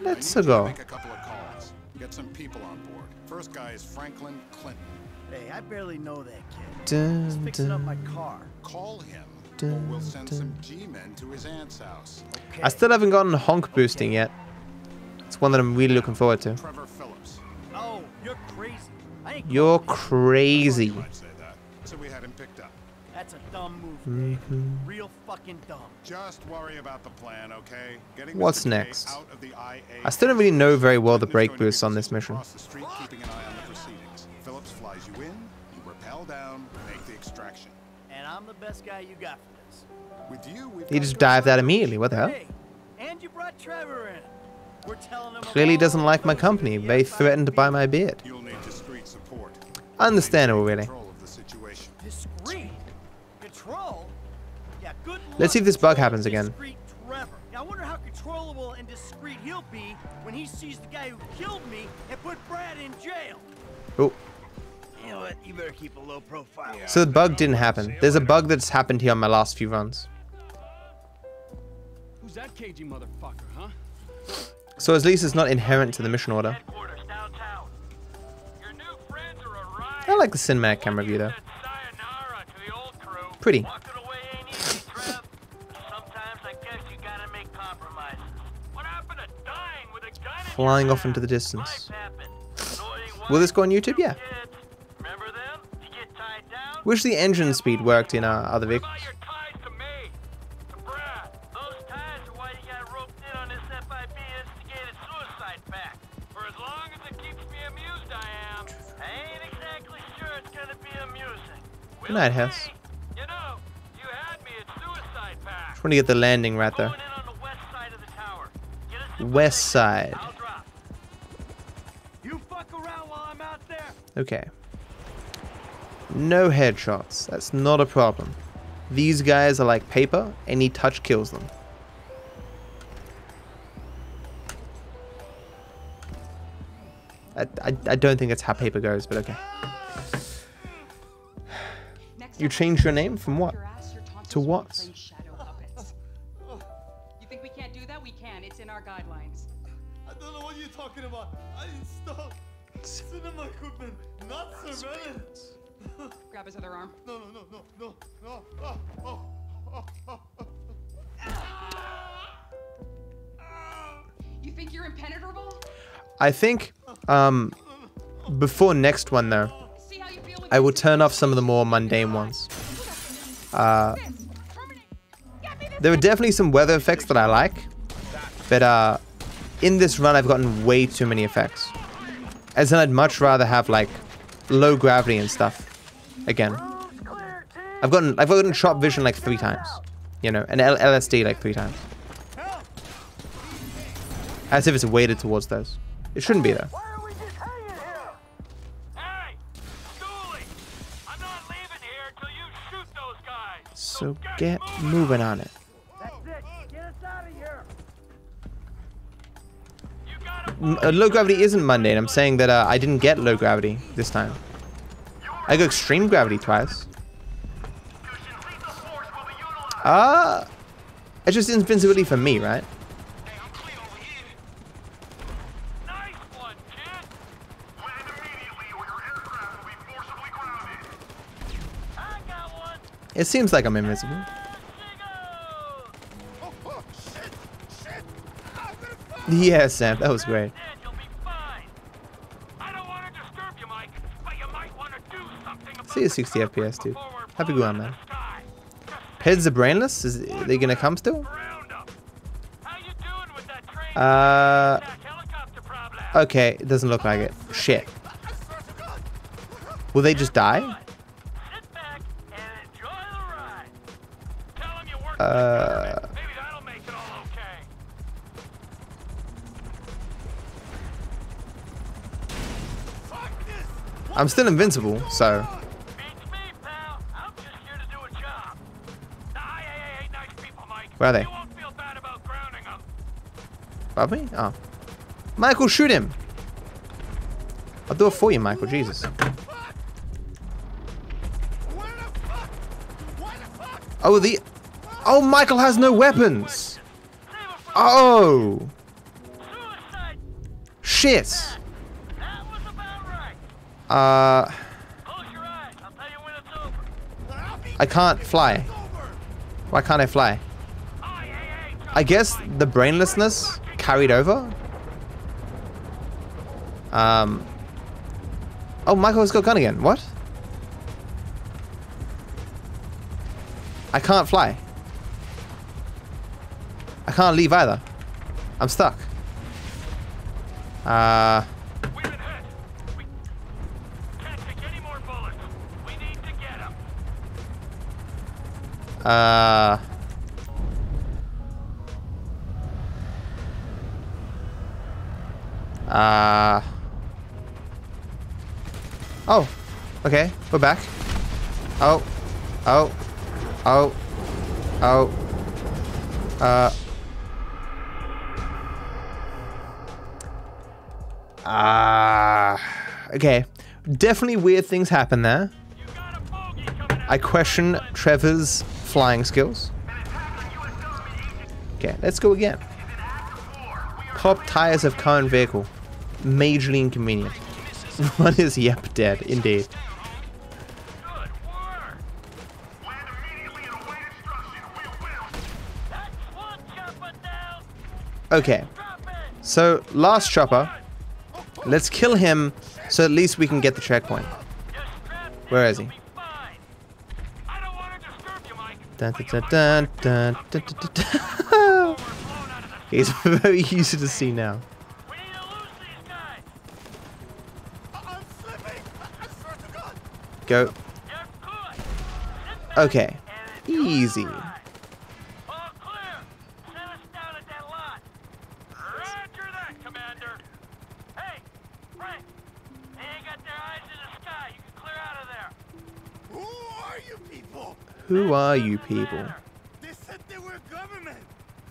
Let's I need you to go. Make a couple of calls. Get some people on board. First guy is Franklin Clinton. Hey, I barely know that kid. Dun, He's fixing up my car. Call him, or we'll send some G-men to his aunt's house. Okay. I still haven't gotten honk boosting yet. It's one that I'm really looking forward to. Trevor Phillips. Oh, you're crazy. I ain't You're going with you. crazy. You might say that. So we had him picked up. That's a dumb move, Dave. Mm-hmm. Real fucking dumb. Just worry about the plan, okay? Getting What's Mr. Next? Out of the IA I still don't really know very well the Clinton brake going to be boosts on this mission. The street, keeping an eye on the proceedings. Phillips flies you in, you rappel down, make the extraction. And I'm the best guy you got for this. With you, we've He just dived out immediately. What the hell? Hey, and you brought Trevor in. We're telling him Clearly doesn't like my company. idiots Very by threatened the by my beard. You'll need discreet support. Understandable, really. Control of the situation. Discreet. Control? Yeah, good Let's see if this bug happens again. Trevor. I wonder how controllable and discreet he'll be when he sees the guy who killed me and put Brad in jail. Oh, You know what? You better keep a low profile. so the bug didn't happen. There's a bug that's happened here on my last few runs. Who's that cagey motherfucker, huh? So at least it's not inherent to the mission order. Headquarters downtown. Your new friends are a riot. I like the cinematic camera view though. Said sayonara to the old crew. Pretty. Walking away ain't easy, Trev. Sometimes I guess you gotta make compromises. What happened to dying with a gun in Flying off into the distance. Life happened. Annoying Will this go on YouTube? Yeah. kids. Remember them? You get tied down? Wish the engine speed worked in our other vehicles. Amusing. Good night, Hess. see. You know, you had me at suicide pact. Just to get the landing right there. On the west side of the tower. Get us in West side. You fuck around while I'm out there. Okay. No headshots. That's not a problem. These guys are like paper. Any touch kills them. I, I, I don't think that's how paper goes, but okay. You changed your name from what? To what? You think we can't do that? We can. It's in our guidelines. I don't know what you're talking about. I installed cinema equipment, not surveillance. Grab his other arm. No, no, no, no, no, no. Oh, oh, oh, oh, oh. You think you're impenetrable? I think um, before next one though, I will turn off some of the more mundane ones. Uh, there are definitely some weather effects that I like, but uh, in this run I've gotten way too many effects. As in I'd much rather have like low gravity and stuff. Again, I've gotten I've gotten shot vision like three times, you know, and L LSD like three times. As if it's weighted towards those. It shouldn't be though. So get moving on it. Uh, low gravity isn't mundane. I'm saying that uh, I didn't get low gravity this time. I got extreme gravity twice. Ah, uh, it's just invincibility for me, right? It seems like I'm invincible. Yeah, Sam, that was great. See a 60 FPS, dude. Have a man. Heads are brainless? Is are they gonna come still? Uh. Okay, it doesn't look like it. Shit. Will they just die? Uh, I'm still invincible, so. Where are they? Above me? Oh. Michael, shoot him! I'll do it for you, Michael. Jesus. Oh, the Oh, Michael has no weapons. Oh. Shit. Uh. I can't fly. Why can't I fly? I guess the brainlessness carried over. Um. Oh, Michael's got gun again. What? I can't fly. I can't leave either. I'm stuck. Uh... Uh... Uh... Oh, okay, we're back. Oh, oh, oh, oh, uh... Ah, uh, okay. Definitely weird things happen there. I question Trevor's flying skills. Okay, let's go again. Pop tires of current vehicle. Majorly inconvenient. One is yep dead, indeed. Okay. So, last chopper Let's kill him so at least we can get the checkpoint. Where is he? He's very easy to see now. Go. Okay. Easy. Who are you people? They said they were government.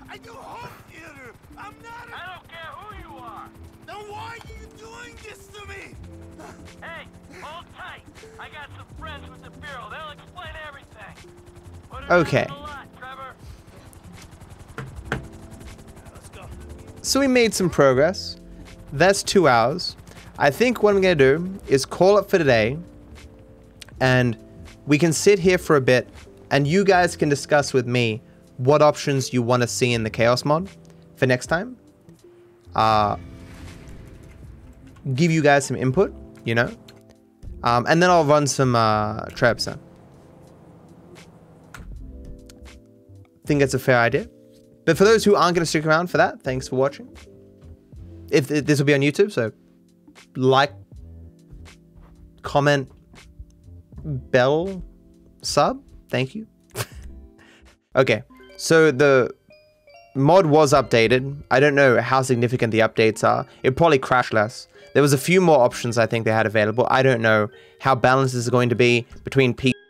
I do home theater. I'm not a... I don't care who you are. Then why are you doing this to me? Hey, hold tight. I got some friends with the Bureau. They'll explain everything. Okay. on the lot, Trevor. So we made some progress. That's two hours. I think what I'm going to do is call it for today. And we can sit here for a bit and you guys can discuss with me what options you want to see in the Chaos mod for next time. Uh, give you guys some input, you know. Um, and then I'll run some uh, traps. I think that's a fair idea. But for those who aren't going to stick around for that, thanks for watching. If if this will be on YouTube, so like, comment, bell, sub. Thank you. okay, so the mod was updated. I don't know how significant the updates are. It probably crashed less. There was a few more options I think they had available. I don't know how balanced is going to be between people.